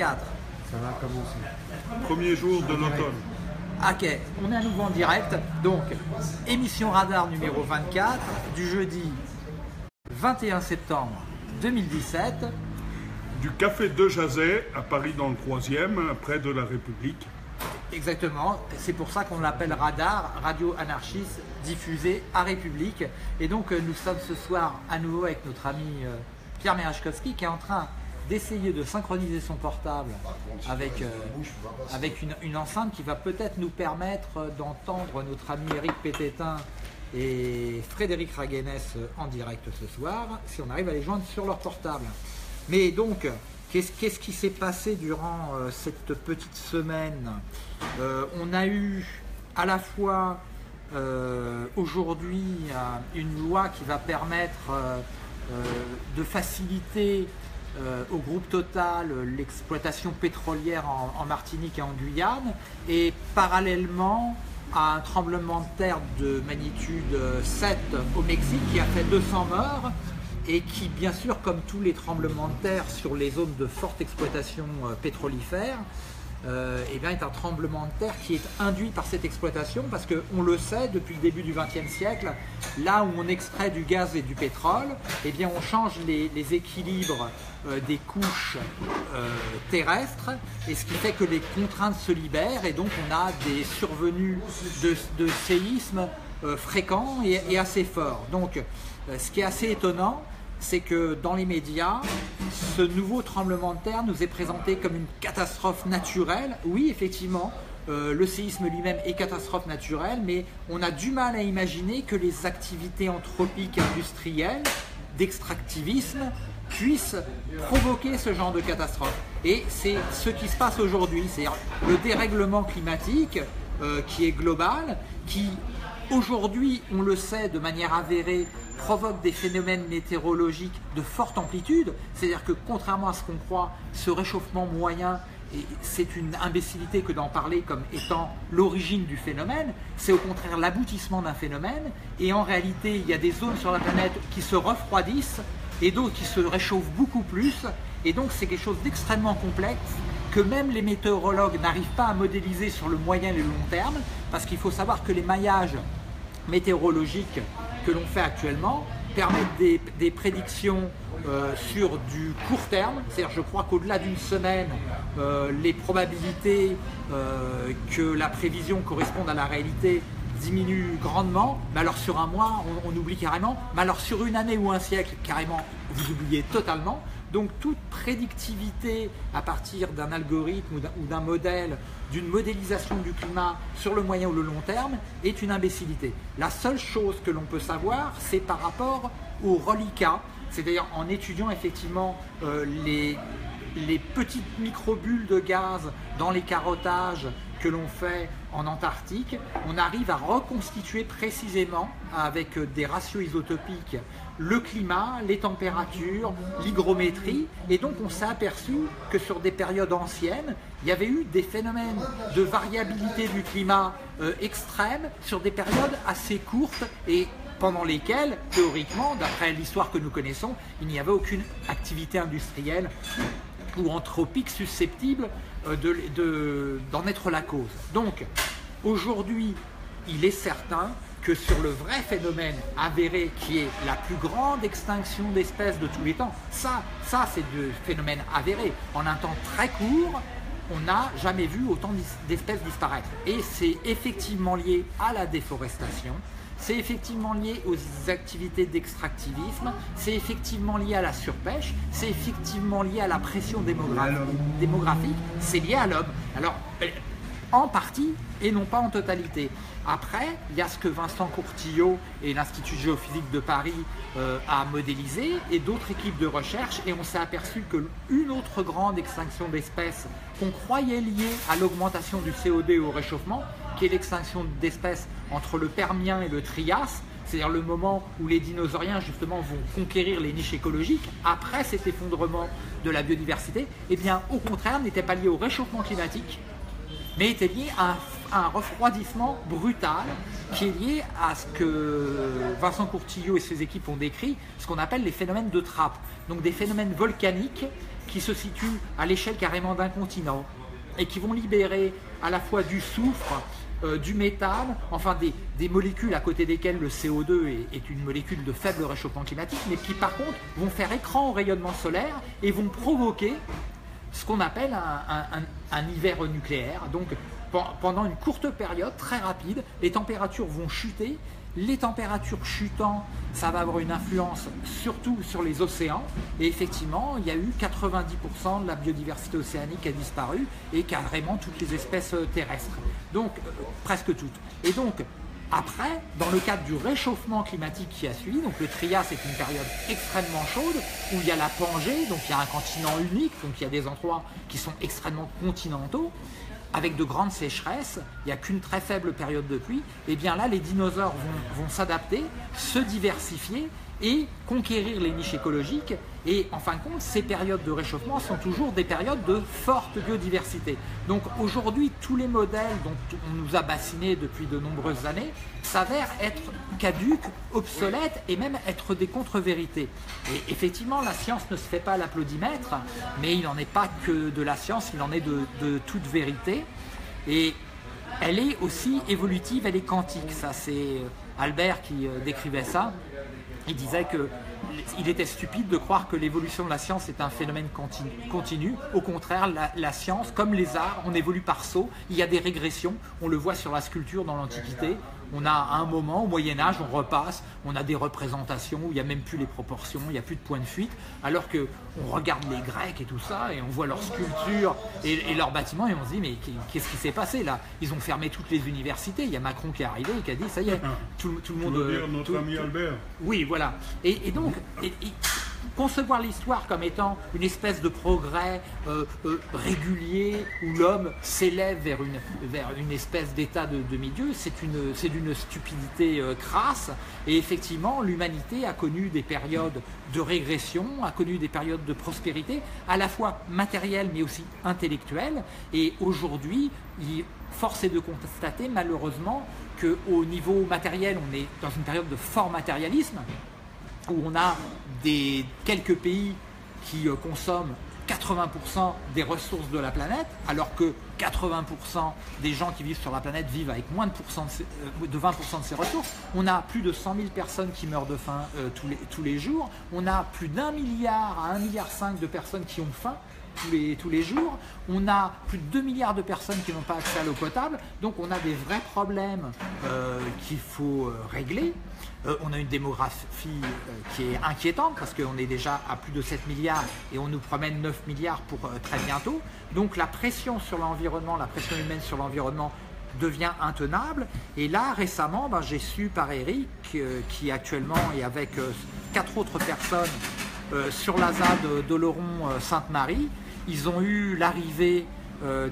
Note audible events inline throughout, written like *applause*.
24. Ça va commencer. Premier jour de l'automne. Ok, on est à nouveau en direct. Donc, émission radar numéro 24 du jeudi 21 septembre 2017. Du café de Jazet à Paris dans le 3e, près de la République. Exactement, c'est pour ça qu'on l'appelle radar, radio anarchiste diffusée à République. Et donc, euh, nous sommes ce soir à nouveau avec notre ami euh, Pierre Merachkowski qui est en train d'essayer de synchroniser son portable avec, euh, avec une, une enceinte qui va peut-être nous permettre d'entendre notre ami Eric Pététin et Frédéric Raguenès en direct ce soir, si on arrive à les joindre sur leur portable. Mais donc, qu'est-ce qu'est-ce qui s'est passé durant euh, cette petite semaine? Euh, On a eu à la fois aujourd'hui une loi qui va permettre de faciliter euh, au groupe Total euh, l'exploitation pétrolière en, Martinique et en Guyane. Et parallèlement à un tremblement de terre de magnitude euh, 7 au Mexique qui a fait 200 morts et qui bien sûr comme tous les tremblements de terre sur les zones de forte exploitation euh, pétrolifère euh, eh bien, est un tremblement de terre qui est induit par cette exploitation parce qu'on le sait depuis le début du XXe siècle, là où on extrait du gaz et du pétrole, eh bien, on change les, équilibres euh, des couches euh, terrestres et ce qui fait que les contraintes se libèrent et donc on a des survenus de, séismes euh, fréquents et, assez forts. Donc, ce qui est assez étonnant, c'est que dans les médias, ce nouveau tremblement de terre nous est présenté comme une catastrophe naturelle. Oui, effectivement, euh, le séisme lui-même est catastrophe naturelle, mais on a du mal à imaginer que les activités anthropiques industrielles, d'extractivisme, puissent provoquer ce genre de catastrophe. Et c'est ce qui se passe aujourd'hui, c'est-à-dire le dérèglement climatique euh, qui est global, qui aujourd'hui, on le sait de manière avérée, provoque des phénomènes météorologiques de forte amplitude. C'est-à-dire que contrairement à ce qu'on croit, ce réchauffement moyen, c'est une imbécilité que d'en parler comme étant l'origine du phénomène, c'est au contraire l'aboutissement d'un phénomène. Et en réalité, il y a des zones sur la planète qui se refroidissent et d'autres qui se réchauffent beaucoup plus. Et donc c'est quelque chose d'extrêmement complexe que même les météorologues n'arrivent pas à modéliser sur le moyen et le long terme, parce qu'il faut savoir que les maillages météorologiques que l'on fait actuellement permettent des, prédictions euh, sur du court terme, c'est-à-dire je crois qu'au-delà d'une semaine, euh, les probabilités euh, que la prévision corresponde à la réalité diminuent grandement, mais alors sur un mois, on oublie carrément, mais alors sur une année ou un siècle, carrément, vous oubliez totalement. Donc toute prédictivité à partir d'un algorithme ou d'un- modèle, d'une modélisation du climat sur le moyen ou le long terme est une imbécilité. La seule chose que l'on peut savoir, c'est par rapport au reliquat, c'est-à-dire en étudiant effectivement euh, les, les petites microbules de gaz dans les carottages que l'on fait en Antarctique, on arrive à reconstituer précisément avec euh, des ratios isotopiques le climat, les températures, l'hygrométrie, et donc on s'est aperçu que sur des périodes anciennes, il y avait eu des phénomènes de variabilité du climat euh, extrêmes sur des périodes assez courtes et pendant lesquelles, théoriquement, d'après l'histoire que nous connaissons, il n'y avait aucune activité industrielle ou anthropique susceptible euh, de- de- d'en être la cause. Donc, aujourd'hui, il est certain que sur le vrai phénomène avéré qui est la plus grande extinction d'espèces de tous les temps, ça, ça c'est de phénomène avéré. En un temps très court, on n'a jamais vu autant d'espèces disparaître. Et c'est effectivement lié à la déforestation, c'est effectivement lié aux activités d'extractivisme, c'est effectivement lié à la surpêche, c'est effectivement lié à la pression démographique, c'est lié à l'homme. Alors, en partie et non pas en totalité. Après, il y a ce que Vincent Courtillot et l'Institut géophysique de Paris euh, a modélisé et d'autres équipes de recherche et on s'est aperçu que une autre grande extinction d'espèces qu'on croyait liée à l'augmentation du CO2 et au réchauffement, qui est l'extinction d'espèces entre le Permien et le Trias, c'est-à-dire le moment où les dinosauriens justement vont conquérir les niches écologiques après cet effondrement de la biodiversité, eh bien au contraire n'était pas lié au réchauffement climatique, mais était lié à un, refroidissement brutal qui est lié à ce que Vincent Courtillot et ses équipes ont décrit, ce qu'on appelle les phénomènes de trappe. Donc des phénomènes volcaniques qui se situent à l'échelle carrément d'un continent et qui vont libérer à la fois du soufre, euh, du méthane, enfin des, molécules à côté desquelles le CO2 est, une molécule de faible réchauffement climatique, mais qui par contre vont faire écran au rayonnement solaire et vont provoquer ce qu'on appelle un, hiver nucléaire. Donc pendant une courte période, très rapide, les températures vont chuter les températures chutant, ça va avoir une influence surtout sur les océans. Et effectivement, il y a eu 90% de la biodiversité océanique qui a disparu et carrément toutes les espèces euh, terrestres. Donc, euh, presque toutes. Et donc, après, dans le cadre du réchauffement climatique qui a suivi, donc le Trias est une période extrêmement chaude où il y a la Pangée, donc il y a un continent unique, donc il y a des endroits qui sont extrêmement continentaux avec de grandes sécheresses, il n'y a qu'une très faible période de pluie, et eh bien là, les dinosaures vont, s'adapter, se diversifier et conquérir les niches écologiques. Et en fin de compte, ces périodes de réchauffement sont toujours des périodes de forte biodiversité. Donc aujourd'hui, tous les modèles dont on nous a bassinés depuis de nombreuses années s'avèrent être caduques, obsolètes et même être des contre-vérités. Et effectivement, la science ne se fait pas l'applaudimètre, mais il n'en est pas que de la science, il en est de, de toute vérité. Et elle est aussi évolutive, elle est quantique. Ça, c'est Albert qui euh, décrivait ça il disait qu'il était stupide de croire que l'évolution de la science est un phénomène continu. Au contraire, la, science, comme les arts, on évolue par saut. Il y a des régressions. On le voit sur la sculpture dans l'Antiquité. On a un moment, au Moyen Âge, on repasse, on a des représentations où il n'y a même plus les proportions, il n'y a plus de point de fuite, alors que on regarde les Grecs et tout ça, et on voit leurs sculptures et, leurs bâtiments, et on se dit, mais qu'est-ce qui s'est passé là? Ils ont fermé toutes les universités, il y a Macron qui est arrivé et qui a dit, ça y est, *laughs* tout, le monde... Dire notre ami Albert? Oui, voilà. Et, donc, concevoir l'histoire comme étant une espèce de progrès euh, euh, régulier où l'homme s'élève vers une, vers une espèce d'état de demi-dieu, c'est d'une stupidité euh, crasse. Et effectivement, l'humanité a connu des périodes de régression, a connu des périodes de prospérité, à la fois matérielle mais aussi intellectuelle. Et aujourd'hui, force est de constater malheureusement qu'au niveau matériel, on est dans une période de fort matérialisme où on a des, quelques pays qui euh, consomment 80% des ressources de la planète, alors que 80% des gens qui vivent sur la planète vivent avec moins de, de 20% de ces ressources. On a plus de 100 000 personnes qui meurent de faim euh, tous, les, jours. On a plus d'un milliard à 1,5 milliard de personnes qui ont faim tous les, jours. On a plus de 2 milliards de personnes qui n'ont pas accès à l'eau potable. Donc on a des vrais problèmes euh, qu'il faut régler. Euh, on a une démographie euh, qui est inquiétante parce qu'on est déjà à plus de 7 milliards et on nous promène 9 milliards pour euh, très bientôt. Donc la pression sur l'environnement, la pression humaine sur l'environnement devient intenable. Et là, récemment, ben, j'ai su par Eric, qui actuellement est avec quatre autres personnes sur la ZAD d'Oloron-Sainte-Marie, ils ont eu l'arrivée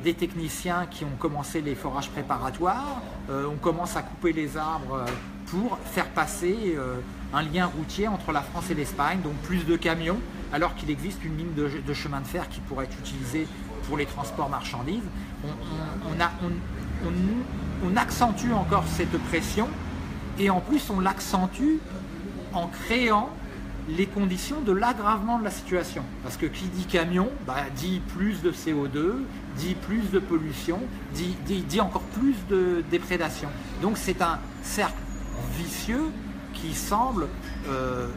des techniciens qui ont commencé les forages préparatoires. on commence à couper les arbres pour faire passer euh, un lien routier entre la France et l'Espagne, donc plus de camions, alors qu'il existe une ligne de, chemin de fer qui pourrait être utilisée pour les transports marchandises. On, accentue encore cette pression et en plus on l'accentue en créant les conditions de l'aggravement de la situation. Parce que qui dit camion, bah, dit plus de CO2, dit plus de pollution, dit, dit encore plus de déprédation. Donc c'est un cercle vicieux qui semble... Euh,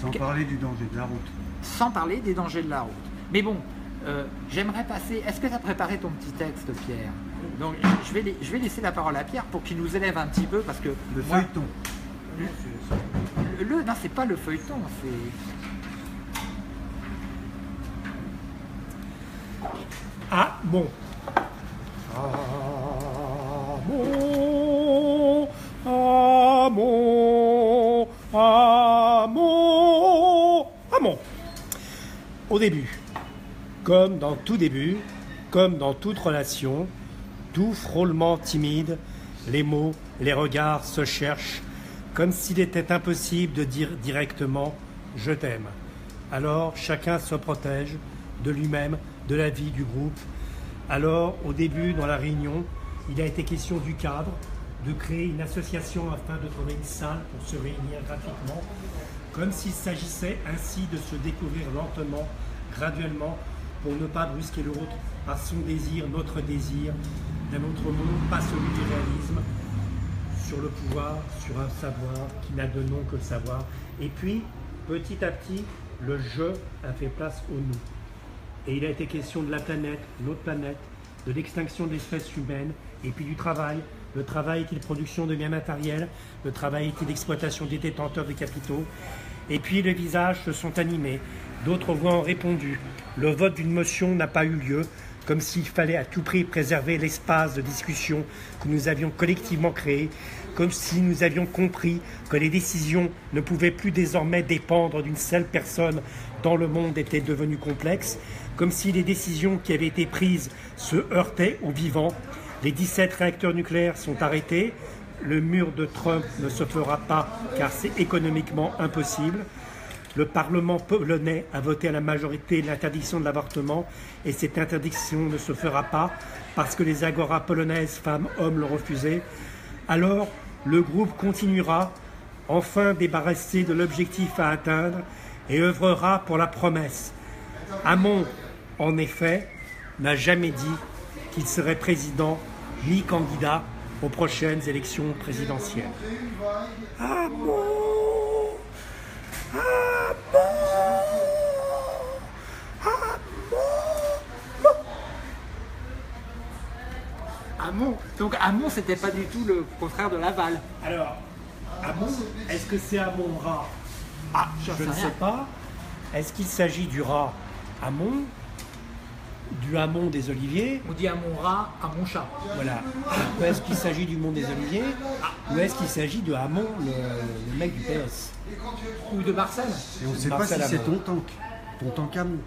sans parler du danger de la route. Sans parler des dangers de la route. Mais bon, euh, j'aimerais passer... Est-ce que tu as préparé ton petit texte, Pierre? Donc je vais, je vais laisser la parole à Pierre pour qu'il nous élève un petit peu parce que... Le feuilleton. Le, le, non, c'est pas le feuilleton, c'est... Ah, bon. Ah, bon. Amon, Amon, Amon. Au début, comme dans tout début, comme dans toute relation, tout frôlement timide, les mots, les regards se cherchent, comme s'il était impossible de dire directement je t'aime. Alors chacun se protège de lui-même, de la vie du groupe. Alors, au début, dans la réunion, il a été question du cadre, de créer une association afin de trouver une salle pour se réunir gratuitement, comme s'il s'agissait ainsi de se découvrir lentement, graduellement, pour ne pas brusquer l'autre par son désir, notre désir, d'un autre monde, pas celui du réalisme, sur le pouvoir, sur un savoir qui n'a de nom que le savoir. Et puis, petit à petit, le je a fait place au nous. Et il a été question de la planète, notre planète, de l'extinction de l'espèce humaine, et puis du travail. Le travail est-il production de biens matériels Le travail est-il l'exploitation des détenteurs des capitaux Et puis les visages se sont animés. D'autres voix ont répondu. Le vote d'une motion n'a pas eu lieu, comme s'il fallait à tout prix préserver l'espace de discussion que nous avions collectivement créé, comme si nous avions compris que les décisions ne pouvaient plus désormais dépendre d'une seule personne dans le monde était devenu complexe, comme si les décisions qui avaient été prises se heurtaient aux vivants. Les 17 réacteurs nucléaires sont arrêtés, le mur de Trump ne se fera pas car c'est économiquement impossible. Le Parlement polonais a voté à la majorité l'interdiction de l'avortement et cette interdiction ne se fera pas parce que les agoras polonaises, femmes, hommes, l'ont refusé. Alors, le groupe continuera, enfin débarrassé de l'objectif à atteindre, et œuvrera pour la promesse. Hamon, en effet, n'a jamais dit qu'il serait président ni candidat aux prochaines élections présidentielles. Hamon Hamon. Donc Hamon, c'était pas du tout le contraire de Laval. Alors, Hamon, est-ce que c'est Hamon rat Ah, Je ne sais pas. Est-ce qu'il s'agit du rat Hamon? Du hamon des oliviers On dit à mon rat, à mon chat. Voilà. Ou est-ce qu'il s'agit du monde des oliviers Ou est-ce qu'il s'agit de Hamon, le, le mec du PS Ou de Marcel. Et on ne sait pas si c'est Hamon. ton tank. Ton tank à nous.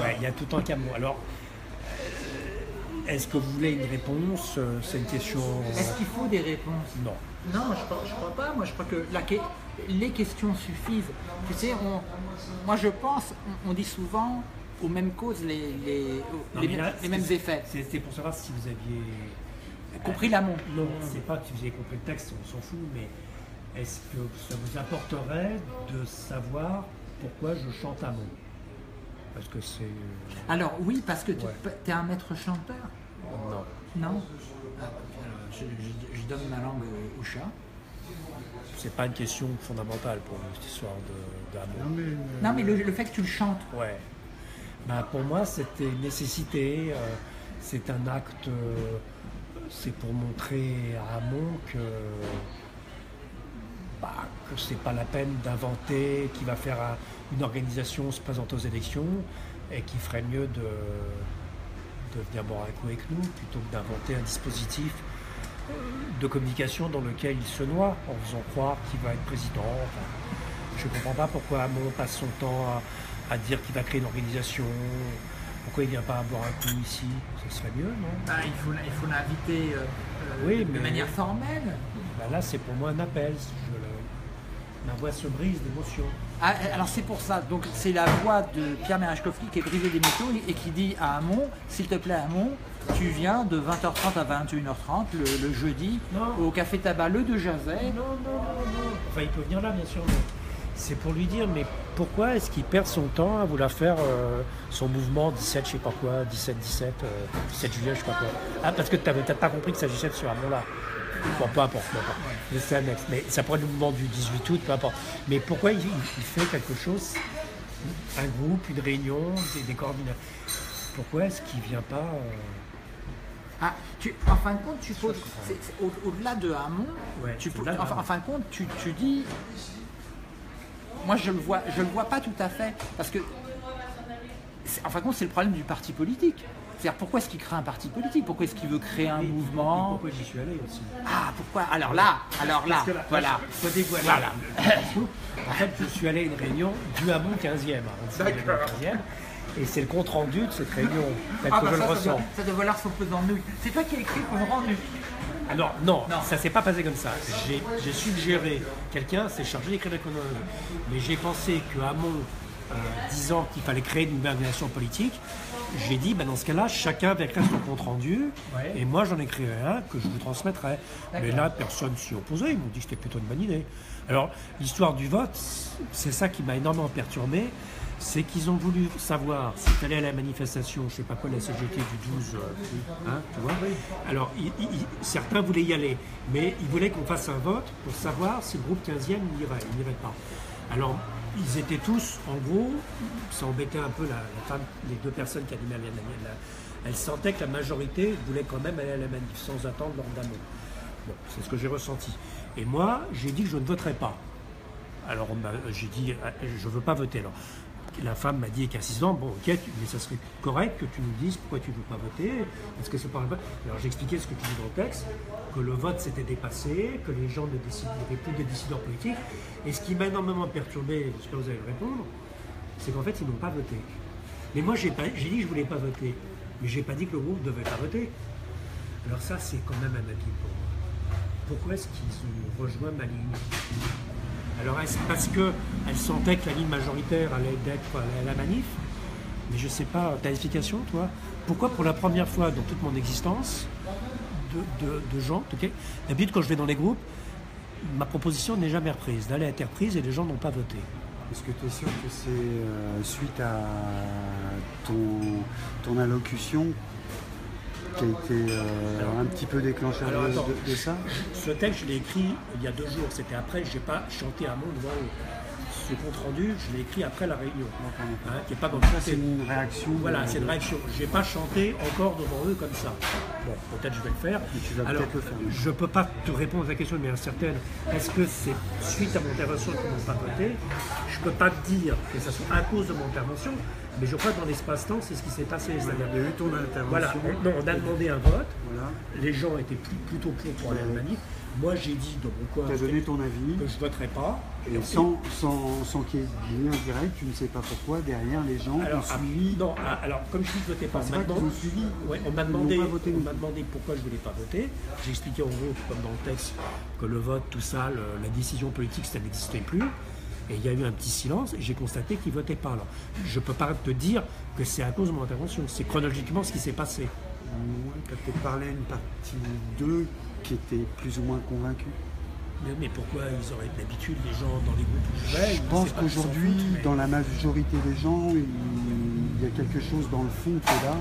Ouais, il y a tout un Hamon. Alors, euh, est-ce que vous voulez une réponse? Euh, C'est une question. Est-ce qu'il faut des réponses? Non. Non, je crois, je crois pas. Moi, je crois que la que- les questions suffisent. Tu sais, on- moi, je pense, on, on dit souvent aux mêmes causes les, les, Non, les, mais là, les mêmes effets. C'était pour savoir si vous aviez. Compris l'amont. Non, c'est pas que vous avez compris le texte, on s'en fout, mais est-ce que ça vous apporterait de savoir pourquoi je chante Hamon Parce que c'est. euh, Alors, oui, parce que tu Ouais. es un maître chanteur. Non. Non? Ah, alors, je, je- je donne ma langue au, chat. C'est pas une question fondamentale pour cette histoire Hamon. Non, mais, euh, Non, mais le, le fait que tu le chantes. Ouais. Ben, pour moi, c'était une nécessité. euh, c'est un acte. euh, c'est pour montrer à Hamon que. Bah, que c'est pas la peine d'inventer qui va faire un- une organisation se présenter aux élections et qui ferait mieux de, venir boire un coup avec nous plutôt que d'inventer un dispositif euh, de communication dans lequel il se noie en faisant croire qu'il va être président. Je ne comprends pas pourquoi Hamon passe son temps à, à dire qu'il va créer une organisation. Pourquoi il ne vient pas boire un coup ici Ce serait mieux, non? Bah, il faut, il faut l'inviter euh, euh, Oui, de mais- manière formelle. Ben Là, c'est pour moi un appel. Je le- Ma voix se brise d'émotion. Ah, alors c'est pour ça, donc c'est la voix de Pierre Merechkovski qui est brisée des métaux et, et qui dit à Hamon, s'il te plaît Hamon, tu viens de 20h30 à 21h30 le, le jeudi Non. au café tabac Le de Jazet. Non, non, non, non. Enfin, il peut venir là, bien sûr, mais c'est pour lui dire, mais pourquoi est-ce qu'il perd son temps à vouloir faire euh, son mouvement 17, je sais pas quoi, 17, 17, euh, 17 juillet, je sais pas quoi. Ah, parce que tu n'avais peut-être pas compris que ça s'agissait de ce moment-là. Bon, peu importe, peu importe. Mais C'est annexe. Mais ça pourrait être le mouvement du 18 août, peu importe. Mais pourquoi il, il fait quelque chose, un groupe, une réunion, des, des coordinateurs Pourquoi est-ce qu'il vient pas euh, Ah, tu, en fin de compte, tu poses, au- au-delà de Hamon, Ouais, tu, Hamon. en fin de compte, tu, tu dis, moi je le vois, je le vois pas tout à fait, parce que, en fin de compte, c'est le problème du parti politique. C'est-à-dire pourquoi est-ce qu'il crée un parti politique? Pourquoi est-ce qu'il veut créer un et- et mouvement Pourquoi j'y suis allé aussi? Ah, pourquoi? Alors là, alors là, voilà. Dévoiler Voilà. En fait, je suis allé à une réunion du Hamon 15e. avant de signer le D'accord. 15e. Et c'est le compte rendu de cette réunion, tel Ah, que bah, je ça, le ça ressens. doit, ça doit valoir son pesant de nouilles. C'est toi qui as écrit le rendu. Alors, non, Non. ça s'est pas passé comme ça. J'ai suggéré, quelqu'un s'est chargé d'écrire l'économie. Mais j'ai pensé que Hamon, euh, disant qu'il fallait créer une nouvelle organisation politique, j'ai dit, bah, dans ce cas-là, chacun va écrire son compte rendu, Ouais. et moi j'en écrirai un que je vous transmettrai. Mais là, personne s'y opposait, ils m'ont dit que c'était plutôt une bonne idée. Alors, l'histoire du vote, c'est ça qui m'a énormément perturbé, c'est qu'ils ont voulu savoir si tu allais à la manifestation, je sais pas quoi, la CGT du 12, euh, hein, tu vois. Alors, ils- ils- certains voulaient y aller, mais ils voulaient qu'on fasse un vote pour savoir si le groupe 15e irait, il n'irait pas. Alors, ils étaient tous, en gros, ça embêtait un peu la, les deux personnes qui animaient la, la- elles sentaient que la majorité voulait quand même aller à la manif sans attendre leur d'amour. Bon, c'est ce que j'ai ressenti. Et moi, j'ai dit que je ne voterais pas. Alors m'a- j'ai dit, euh, je ne veux pas voter. La femme m'a dit avec insistance, bon ok, mais ça serait correct que tu nous dises pourquoi tu ne veux pas voter, parce que c'est pas un vote. Alors j'ai expliqué ce que tu dis dans le texte, que le vote s'était dépassé, que les gens ne avait plus de décideurs politiques. Et ce qui m'a énormément perturbé, j'espère que vous allez me répondre, c'est qu'en fait ils n'ont pas voté. Mais moi j'ai pas- dit que je voulais pas voter, mais j'ai pas dit que le groupe ne devait pas voter. Alors ça c'est quand même un avis pour moi. Pourquoi est-ce qu'ils ont rejoint ma ligne? Alors est-ce parce qu'elle sentait que la ligne majoritaire allait être à la manif Mais je sais pas, t'as explication toi Pourquoi pour la première fois dans toute mon existence de, gens, ok D'habitude quand je vais dans les groupes, ma proposition n'est jamais reprise. Elle a été reprise et les gens n'ont pas voté. Est-ce que tu es sûr que c'est euh, suite à ton allocution qui a été euh, Alors- un petit peu déclencheur Alors, de, attends. de- de ça Ce texte, je l'ai écrit il y a deux jours. C'était après, je n'ai pas chanté à monde devant eux. Ce compte rendu, je l'ai écrit après la réunion. Hein, qui est pas comme Ça, c'est une réaction. Voilà, c'est une réaction. Je n'ai pas chanté encore devant eux comme ça. Bon, peut-être je vais le faire. Mais tu vas Alors, peut-être le faire. Je ne peux pas te répondre à la question de manière certaine. Est-ce que c'est suite à mon intervention qu'ils n'ont pas voté Je ne peux pas te dire que ça soit à cause de mon intervention, mais je crois que dans l'espace-temps, c'est ce qui s'est passé. C'est-à-dire, Il y a eu ton intervention. voilà, on, non, on a demandé un vote. Voilà. Les gens étaient plus- plutôt pour pour aller à la manif. Moi, j'ai dit dans mon coin Tu as donné ton avis. que je ne voterais pas. Et sans, sans, sans qu'il y ait de lien direct, tu ne sais pas pourquoi, derrière les gens Alors, ont ah, suivi. non, ah, alors comme je dis je votais pas, maintenant, suivi. ouais, on m'a demandé, pourquoi je voulais pas voter. J'ai expliqué en gros, comme dans le texte, que le vote, tout ça, le- la décision politique, ça n'existait plus. Et il y a eu un petit silence et j'ai constaté qu'ils ne votaient pas. Alors, je ne peux pas te dire que c'est à cause de mon intervention. C'est chronologiquement ce qui s'est passé. Tu as peut-être parlé à une partie d'eux qui était plus ou moins convaincue. Mais, mais pourquoi ils auraient d'habitude, les gens dans les groupes où je vais Je pense qu'aujourd'hui, mais- dans la majorité des gens, il il y a quelque chose dans le fond qui est là.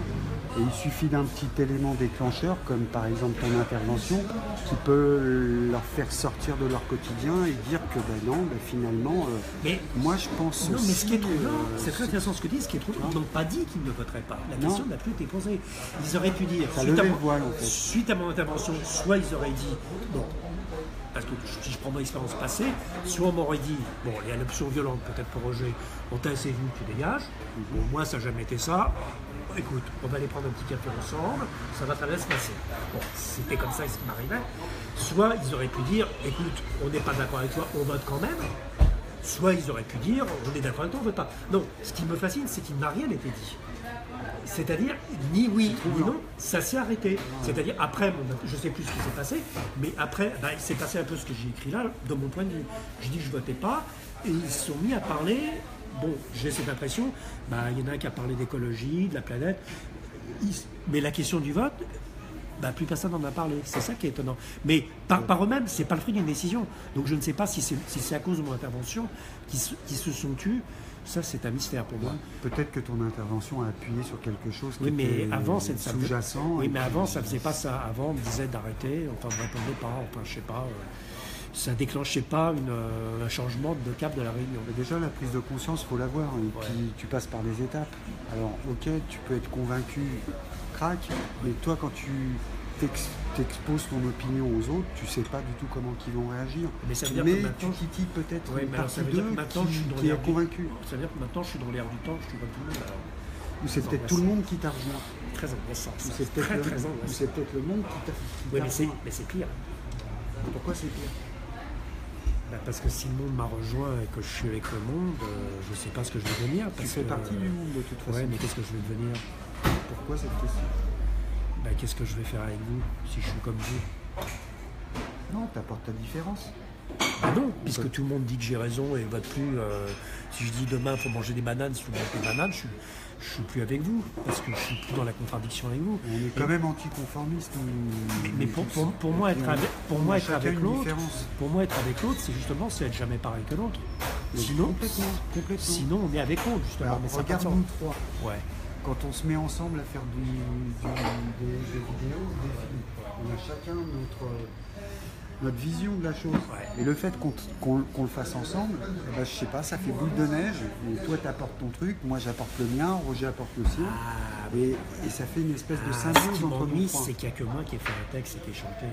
Et il suffit d'un petit élément déclencheur, comme par exemple ton intervention, qui peut leur faire sortir de leur quotidien et dire que ben non, ben finalement, euh, Mais moi je pense Non, mais ce qui est trop euh, c'est très intéressant ce que disent, ce qui est trop ils n'ont pas dit qu'ils ne voteraient pas. La Non. question n'a plus été posée. Ils auraient pu dire, suite à, mon, le voile, en fait. suite à mon intervention, soit ils auraient dit, bon, parce que si je prends mon expérience passée, soit on m'aurait dit, bon, il y a l'option violente peut-être pour Roger, on t'a assez vu, tu dégages. Bon, moi, ça n'a jamais été ça. Écoute, on va aller prendre un petit café ensemble, ça va très bien se passer. Bon, c'était comme ça, ce qui m'arrivait. Soit ils auraient pu dire, écoute, on n'est pas d'accord avec toi, on vote quand même. Soit ils auraient pu dire, on est d'accord avec toi, on ne veut pas. Non, ce qui me fascine, c'est qu'il n'a rien été dit. C'est-à-dire, ni oui, ni non, ça s'est arrêté. C'est-à-dire, après, je ne sais plus ce qui s'est passé, mais après, bah, il s'est passé un peu ce que j'ai écrit là, de mon point de vue. Dit que je ne votais pas, et ils se sont mis à parler. Bon, j'ai cette impression, bah, il y en a un qui a parlé d'écologie, de la planète, mais la question du vote, bah, plus personne n'en a parlé. C'est ça qui est étonnant. Mais par, par eux-mêmes, c'est pas le fruit d'une décision. Donc je ne sais pas si c'est si à cause de mon intervention qu'ils se, qu'ils se sont tus. Ça, c'est un mystère pour moi. Peut-être que ton intervention a appuyé sur quelque chose qui Oui, mais était avant, sous-jacent. Oui, mais avant, ça faisait pas ça. Avant, on me disait d'arrêter. Enfin, on ne répondait pas. Enfin, je sais pas. euh, ça déclenchait pas une, euh, un changement de cap de la réunion. Mais déjà, la prise de conscience, faut l'avoir. Et puis, tu passes par des étapes. Alors, ok, tu peux être convaincu, craque, mais toi, quand tu t'ex- t'exposes ton opinion aux autres, tu sais pas du tout comment ils vont réagir. Mais ça veut dire que maintenant- tu titilles peut-être Ouais, une partie d'eux que maintenant, qui, qui l'air est du- convaincu. Ça veut dire que maintenant, je suis dans l'air du temps. Je suis comme tout le monde. alors, Ou c'est peut-être tout le monde qui t'a rejoint. Très angoissant. Ou ça. c'est peut-être le, monde qui t'a Oui, mais c'est pire. Pourquoi c'est pire? Bah, parce que si le monde m'a rejoint et que je suis avec le monde, euh, je ne sais pas ce que je vais devenir. Tu fais que, partie du monde de toute façon. Ouais, mais qu'est-ce que je vais devenir? Pourquoi cette question? Bah, Qu'est-ce que je vais faire avec vous si je suis comme vous? Non, t'apportes ta différence. Bah non, puisque tout le monde dit que j'ai raison et vote plus. euh, si je dis demain il faut manger des bananes, si vous mangez des bananes, je suis, je suis plus avec vous. Parce que je suis plus dans la contradiction avec vous. On est quand même anticonformiste. on- Mais pour, pour- pour moi, être avec, pour moi, être avec l'autre, pour moi, être avec l'autre, c'est justement c'est être jamais pareil que l'autre. Sinon, complètement, complètement. sinon on est avec eux justement. Alors, mais regarde nous trois. Ouais. Quand on se met ensemble à faire du, du- des, des vidéos, des films, on a chacun notre, notre vision de la chose. Ouais. Et le fait qu'on le fasse ensemble, eh ben, je sais pas, ça fait boule de neige. Et toi, tu apportes ton truc, moi j'apporte le mien, Roger apporte le sien. Ah, Et, et ça fait une espèce de Ah, ce symbiose qui entre nous c'est qu'il n'y a que moi qui ai fait un texte et qui ai chanté.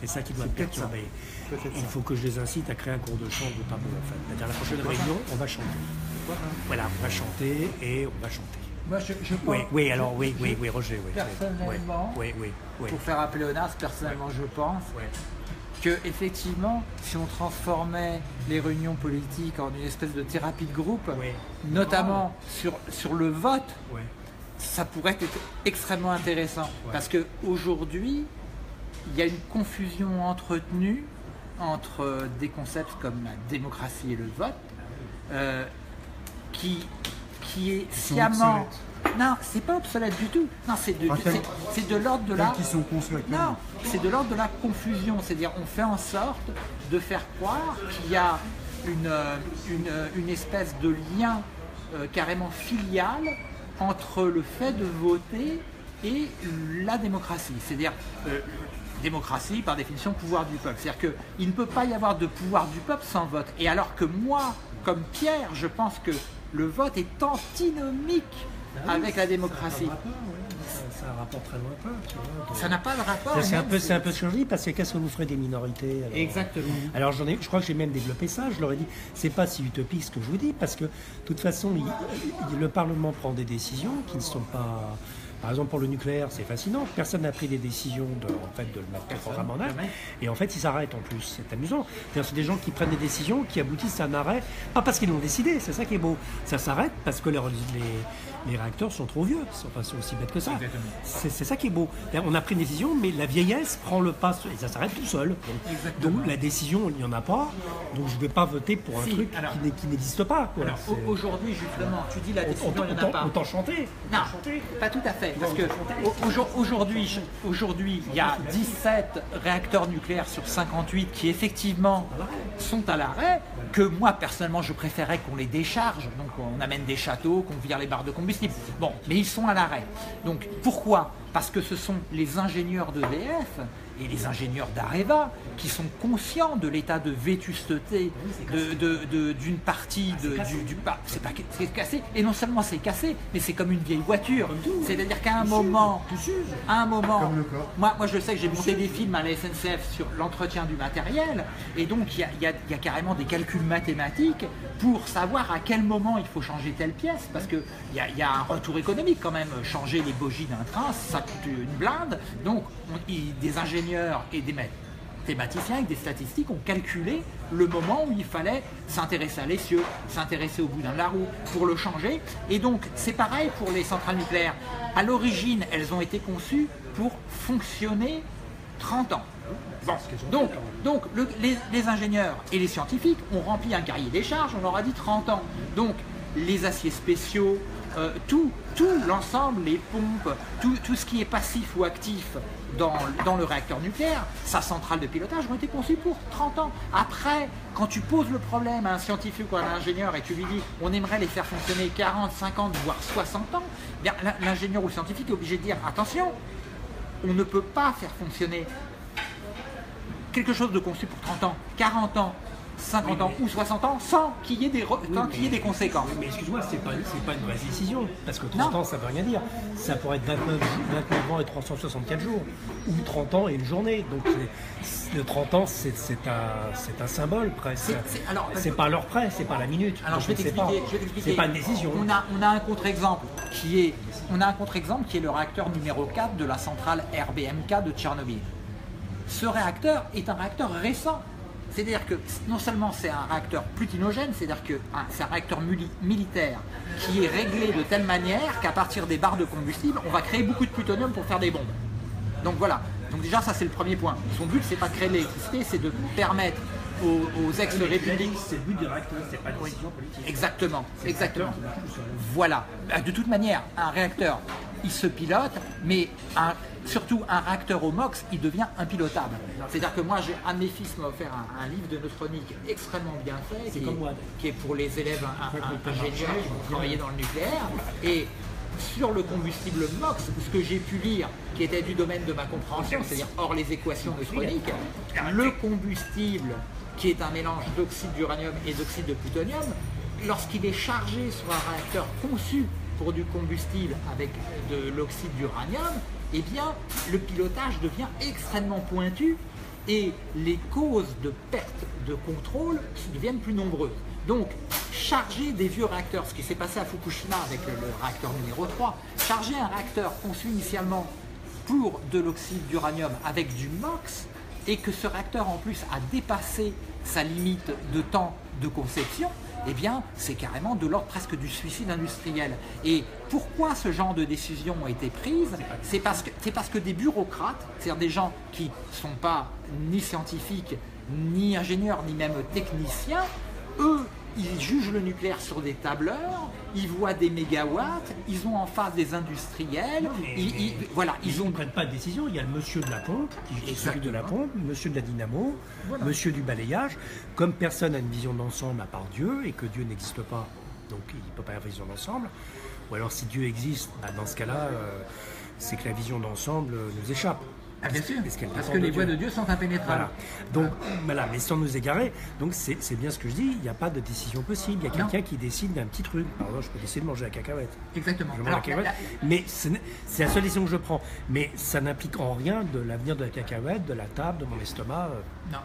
C'est ça qui doit me ça. perturber. Il ça. faut que je les incite à créer un cours de chant de tableau en fait. C'est-à-dire la prochaine réunion, on va chanter. Voilà, on va chanter et on va chanter. Moi, je, je pense, Oui, oui, alors oui, oui, oui, Roger, oui. Personnellement, Oui, oui, oui. pour faire appeler Léonard, personnellement, je pense. Que effectivement, si on transformait les réunions politiques en une espèce de thérapie de groupe, notamment sur, sur le vote, ça pourrait être extrêmement intéressant. Parce que aujourd'hui, il y a une confusion entretenue entre des concepts comme la démocratie et le vote, euh, qui, qui est sciemment. Non, c'est pas obsolète du tout. Non, c'est de, c'est- l'ordre de la. qui sont conçus Non, actuellement. c'est de l'ordre de la confusion. C'est-à-dire, on fait en sorte de faire croire qu'il y a une, euh, une, euh, une espèce de lien euh, carrément filial entre le fait de voter et la démocratie. C'est-à-dire, euh, démocratie, par définition, pouvoir du peuple. C'est-à-dire qu'il ne peut pas y avoir de pouvoir du peuple sans vote. Et alors que moi, comme Pierre, je pense que le vote est antinomique avec la démocratie. Ça, a un rapport très lointain, tu vois. donc- Ça n'a pas de rapport. C'est un peu, c'est un peu surjoué parce que qu'est-ce que vous ferez des minorités alors? Exactement. Alors j'en ai, je crois que j'ai même développé ça. Je leur ai dit, c'est pas si utopique ce que je vous dis parce que de toute façon, il- il- le Parlement prend des décisions qui ne sont pas. Par exemple, pour le nucléaire, c'est fascinant. Personne n'a pris des décisions de, en fait, de le mettre au programme en jamais. Et en fait, ils s'arrêtent en plus. C'est amusant. C'est-à-dire, c'est des gens qui prennent des décisions qui aboutissent à un arrêt, pas parce qu'ils l'ont décidé, c'est ça qui est beau. Ça s'arrête parce que les, les, les réacteurs sont trop vieux. C'est- Enfin, c'est aussi bête que ça. C'est ça qui est beau. On a pris une décision, mais la vieillesse prend le pas et ça s'arrête tout seul. Donc, la décision, il n'y en a pas. Donc je ne vais pas voter pour un Si, truc alors- qui n'existe pas. aujourd'hui, justement, tu dis la décision, il n'y en a pas. autant- chanter. Non, chanter. pas tout à fait. Parce que au- aujourd- aujourd'hui, aujourd'hui, il y a 17 réacteurs nucléaires sur 58 qui effectivement sont à l'arrêt, que moi personnellement je préférais qu'on les décharge, donc on amène des châteaux, qu'on vire les barres de combustible. Bon, mais ils sont à l'arrêt. Donc pourquoi? Parce que ce sont les ingénieurs d'EDF et les ingénieurs d'Areva qui sont conscients de l'état de vétusteté de- de- de- d'une partie de- du, du pa- c'est pas c'est cassé. Et non seulement c'est cassé mais c'est comme une vieille voiture. C'est-à-dire qu'à un moment à un moment moi, moi je sais que j'ai monté des films à la SNCF sur l'entretien du matériel. Et donc il y a, il y a- il y a carrément des calculs mathématiques pour savoir à quel moment il faut changer telle pièce. Parce qu'il y a, il y a un retour économique quand même. Changer les bogies d'un train ça coûte une blinde. Donc on- des ingénieurs et des mathématiciens avec des statistiques ont calculé le moment où il fallait s'intéresser à l'essieu, s'intéresser au boudin de la roue pour le changer. Et donc c'est pareil pour les centrales nucléaires. À l'origine, elles ont été conçues pour fonctionner 30 ans. Bon, donc, donc le- les, les ingénieurs et les scientifiques ont rempli un cahier des charges, on leur a dit 30 ans. Donc les aciers spéciaux, euh, tout, tout l'ensemble, les pompes, tout, ce qui est passif ou actif dans, le réacteur nucléaire, sa centrale de pilotage ont été conçues pour 30 ans. Après, quand tu poses le problème à un scientifique ou à un ingénieur et tu lui dis on aimerait les faire fonctionner 40, 50, voire 60 ans, l'in- l'ingénieur ou le scientifique est obligé de dire attention, on ne peut pas faire fonctionner quelque chose de conçu pour 30 ans, 40 ans, 50 ans ou 60 ans sans qu'il y ait des, re- sans qu'il y ait des conséquences. Mais excuse-moi, c'est pas, pas une vraie décision. Parce que 30 Non. ans, ça veut rien dire. Ça pourrait être 29, jou- 29 ans et 364 jours. Ou 30 ans et une journée. Donc le 30 ans, c'est un, symbole presque. C'est- pas l'heure près, c'est pas la minute. Alors je vais t'expliquer. je vais t'expliquer. C'est pas une décision. On a, on a un contre-exemple qui est, on a un contre-exemple qui est le réacteur numéro 4 de la centrale RBMK de Tchernobyl. Ce réacteur est un réacteur récent. C'est-à-dire que non seulement c'est un réacteur plutinogène, c'est-à-dire que hein, c'est un réacteur muli- militaire qui est réglé de telle manière qu'à partir des barres de combustible, on va créer beaucoup de plutonium pour faire des bombes. Donc voilà. Donc déjà ça c'est le premier point. Son but c'est pas de créer de l'électricité, c'est de permettre aux, aux ex-républiques. C'est le but du réacteur, c'est pas une décision politique. Exactement, exactement. Voilà. Bah, De toute manière, un réacteur, il se pilote, mais un- surtout un réacteur au MOX, il devient impilotable. C'est-à-dire que moi, j'ai un de mes fils m'a offert un, un livre de neutronique extrêmement bien fait, qui, comme moi, qui est pour les élèves un- un- ingénieurs qui vont travailler dans le nucléaire. Et sur le combustible MOX, ce que j'ai pu lire, qui était du domaine de ma compréhension, c'est-à-dire hors les équations neutroniques, le combustible, qui est un mélange d'oxyde d'uranium et d'oxyde de plutonium, lorsqu'il est chargé sur un réacteur conçu pour du combustible avec de l'oxyde d'uranium, eh bien, le pilotage devient extrêmement pointu et les causes de perte de contrôle deviennent plus nombreuses. Donc, charger des vieux réacteurs, ce qui s'est passé à Fukushima avec le, le réacteur numéro 3, charger un réacteur conçu initialement pour de l'oxyde d'uranium avec du MOX, et que ce réacteur en plus a dépassé sa limite de temps de conception, eh bien, c'est carrément de l'ordre presque du suicide industriel. Et pourquoi ce genre de décision a été prise? C'est parce que parce que des bureaucrates, c'est-à-dire des gens qui ne sont pas ni scientifiques, ni ingénieurs, ni même techniciens, eux, ils jugent le nucléaire sur des tableurs, ils voient des mégawatts, ils ont en face des industriels, mais- ils- ils- voilà, Ils ils ont ne prennent pas de décision. Il y a le monsieur de la pompe qui, s'occupe de la pompe, le monsieur de la dynamo, monsieur du balayage. Comme personne n'a une vision d'ensemble à part Dieu et que Dieu n'existe pas, donc il ne peut pas avoir une vision d'ensemble. Ou alors si Dieu existe, bah, dans ce cas-là, euh, c'est que la vision d'ensemble euh, nous échappe. Ah, bien sûr, parce que les voies de Dieu sont impénétrables. Voilà. Donc, voilà, mais sans nous égarer, donc c'est bien ce que je dis, il n'y a pas de décision possible. Il y a quelqu'un qui décide d'un petit truc. Par exemple, je peux décider de manger la cacahuète. Exactement. Je mange Alors, la cacahuète, la- mais c'est la seule décision que je prends. Mais ça n'implique en rien de l'avenir de la cacahuète, de la table, de mon estomac. euh. non.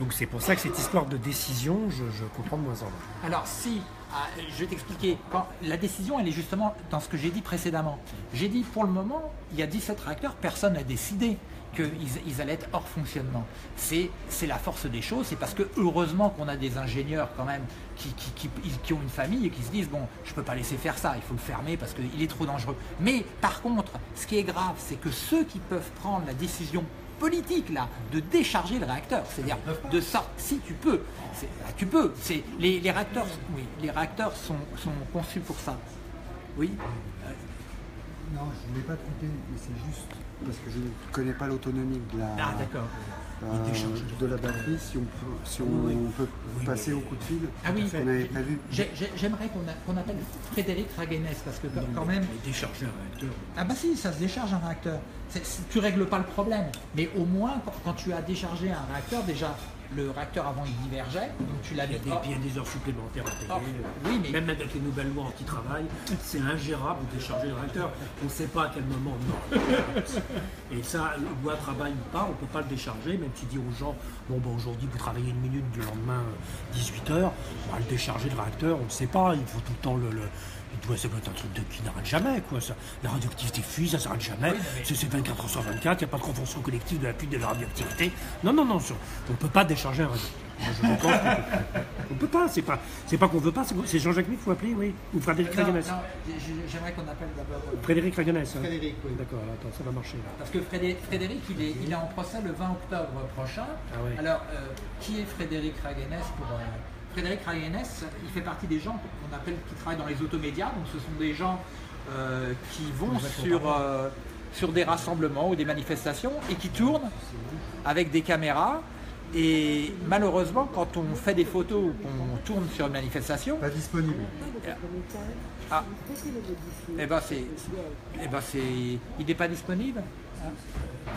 Donc c'est pour ça que cette histoire de décision, je, je comprends de moins en moins. Alors si, ah, je vais t'expliquer, la décision elle est justement dans ce que j'ai dit précédemment. J'ai dit pour le moment, il y a 17 réacteurs, personne n'a décidé qu'ils ils allaient être hors fonctionnement. C'est la force des choses, c'est parce que heureusement qu'on a des ingénieurs quand même qui- qui ont une famille et qui se disent bon, je ne peux pas laisser faire ça, il faut le fermer parce qu'il est trop dangereux. Mais par contre, ce qui est grave, c'est que ceux qui peuvent prendre la décision politique là de décharger le réacteur, c'est-à-dire de sorte si tu peux, c'est- ah, tu peux, c'est les, les réacteurs, oui, les réacteurs sont, sont conçus pour ça. Oui, Non, je ne voulais pas te couper, mais c'est juste parce que je ne connais pas l'autonomie de la, Ah d'accord. euh, de la batterie, si on peut, si on peut passer au coup de fil Ah oui. avait prévu. J'aimerais qu'on appelle Frédéric Raguenes parce que quand, quand même, décharger un réacteur. ah bah si, ça se décharge un réacteur. Tu règles pas le problème, mais au moins quand, quand tu as déchargé un réacteur, déjà le réacteur avant il divergeait, donc tu l'as Il il y a des heures supplémentaires à payer. hors- Oui, mais Même avec les nouvelles lois anti-travail, c'est ingérable de décharger le réacteur. On ne sait pas à quel moment. Non. Et ça, le loi travail ou pas, on ne peut pas le décharger, même si dire aux gens, bon, bah, aujourd'hui vous travaillez une minute, le lendemain 18 heures, bah, le décharger le réacteur, on ne sait pas. Il faut tout le temps le. Doit- ça doit être un truc de, qui n'arrête jamais, quoi. Ça. La radioactivité fuit, ça s'arrête jamais. Oui, mais- C'est c'est 24 heures sur 24, il n'y a pas de convention collective de la fuite de la radioactivité. Non, non, non, on ne peut pas décharger un. Moi, je pense qu'on ne peut pas, c'est pas, c'est pas qu'on veut pas, c'est Jean-Jacques Mick, faut appeler, oui. Ou Frédéric Ragonès. j'aimerais qu'on appelle d'abord. euh, Frédéric Ragonès. hein. Frédéric, oui. D'accord, attends, ça va marcher là. Parce que Frédé- Frédéric, il est, il est en procès le 20 octobre prochain. Ah. Alors, euh, qui est Frédéric Raguenes pour euh, Frédéric Raguenes, il fait partie des gens qu'on appelle qui travaillent dans les automédias. Donc, ce sont des gens euh, qui vont sur, euh, sur des rassemblements ou des manifestations et qui tournent avec des caméras. Et malheureusement, quand on fait des photos ou qu'on tourne sur une manifestation, Pas disponible. ah, eh ben c'est, eh ben c'est, il n'est pas disponible.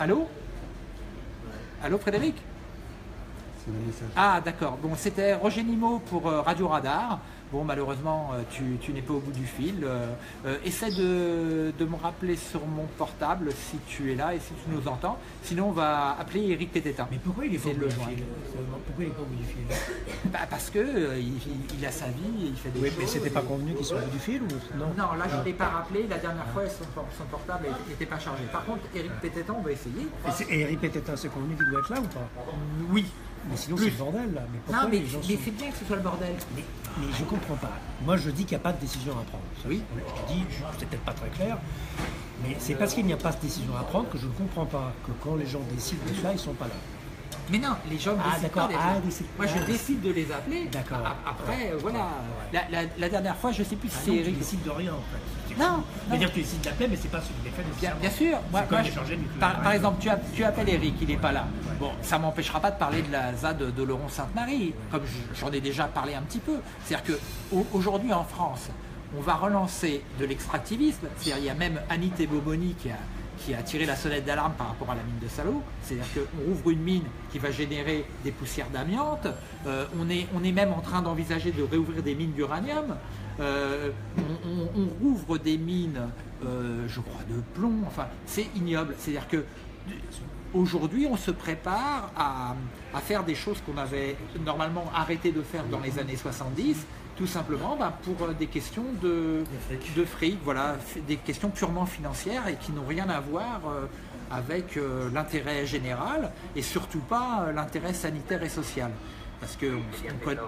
Allô? Allô Frédéric? Le message. Ah d'accord, bon c'était Roger Nimo pour euh, Radio Radar. Bon malheureusement euh, tu, tu n'es pas au bout du fil. Euh, essaie de, de me rappeler sur mon portable si tu es là et si tu nous entends. Sinon on va appeler Eric Tététin. Mais pourquoi il est pas au bout le du fil? Pourquoi il est pas au bout du fil? *laughs* Bah, parce que euh, il, il- il a sa vie, et il fait des Oui, choses. mais c'était pas convenu qu'il soit au bout du fil ou non Non, là je ne l'ai pas rappelé. La dernière fois son, son portable n'était pas chargé. Par contre Eric Tététin on va essayer. Et, et Eric Pététin, c'est convenu qu'il doit être là ou pas? Oui. Mais sinon c'est le bordel là. Mais pourquoi Non mais, les gens mais sont- c'est bien que ce soit le bordel. Mais, mais je comprends pas. Moi, je dis qu'il n'y a pas de décision à prendre. Ça, Oui. Je dis, je- c'est peut-être pas très clair, mais c'est parce qu'il n'y a pas de décision à prendre que je ne comprends pas que quand les gens décident de cela, ils ne sont pas là. Mais non, les gens ne Ah, décident pas Ah, Moi, je décide de les appeler. D'accord. Après, voilà. La, la- la dernière fois, je ne sais plus si Ah c'est non, tu Eric. décides de rien en fait. Non, Je veux non. dire, tu décides d'appeler, mais c'est pas ce que les faits Bien, bien sûr. Moi, je- par, exemple. tu, app- tu appelles Eric, il n'est pas là. Bon, ça m'empêchera pas de parler de la ZAD de Laurent Sainte-Marie, comme je- j'en ai déjà parlé un petit peu. C'est-à-dire qu'aujourd'hui en France, on va relancer de l'extractivisme. C'est-à-dire il y a même Annie Tebomoni qui a, qui a tiré la sonnette d'alarme par rapport à la mine de Salo. C'est-à-dire qu'on rouvre une mine qui va générer des poussières d'amiante. Euh, on, est, on est même en train d'envisager de réouvrir des mines d'uranium. Euh, on rouvre des mines, euh, je crois, de plomb. Enfin, c'est ignoble. C'est-à-dire que aujourd'hui, on se prépare à, à faire des choses qu'on avait normalement arrêté de faire dans les années 70, tout simplement ben, pour euh, des questions de, fric. de fric, voilà, des questions purement financières et qui n'ont rien à voir euh, avec euh, l'intérêt général et surtout pas euh, l'intérêt sanitaire et social. Parce que on, on connaît-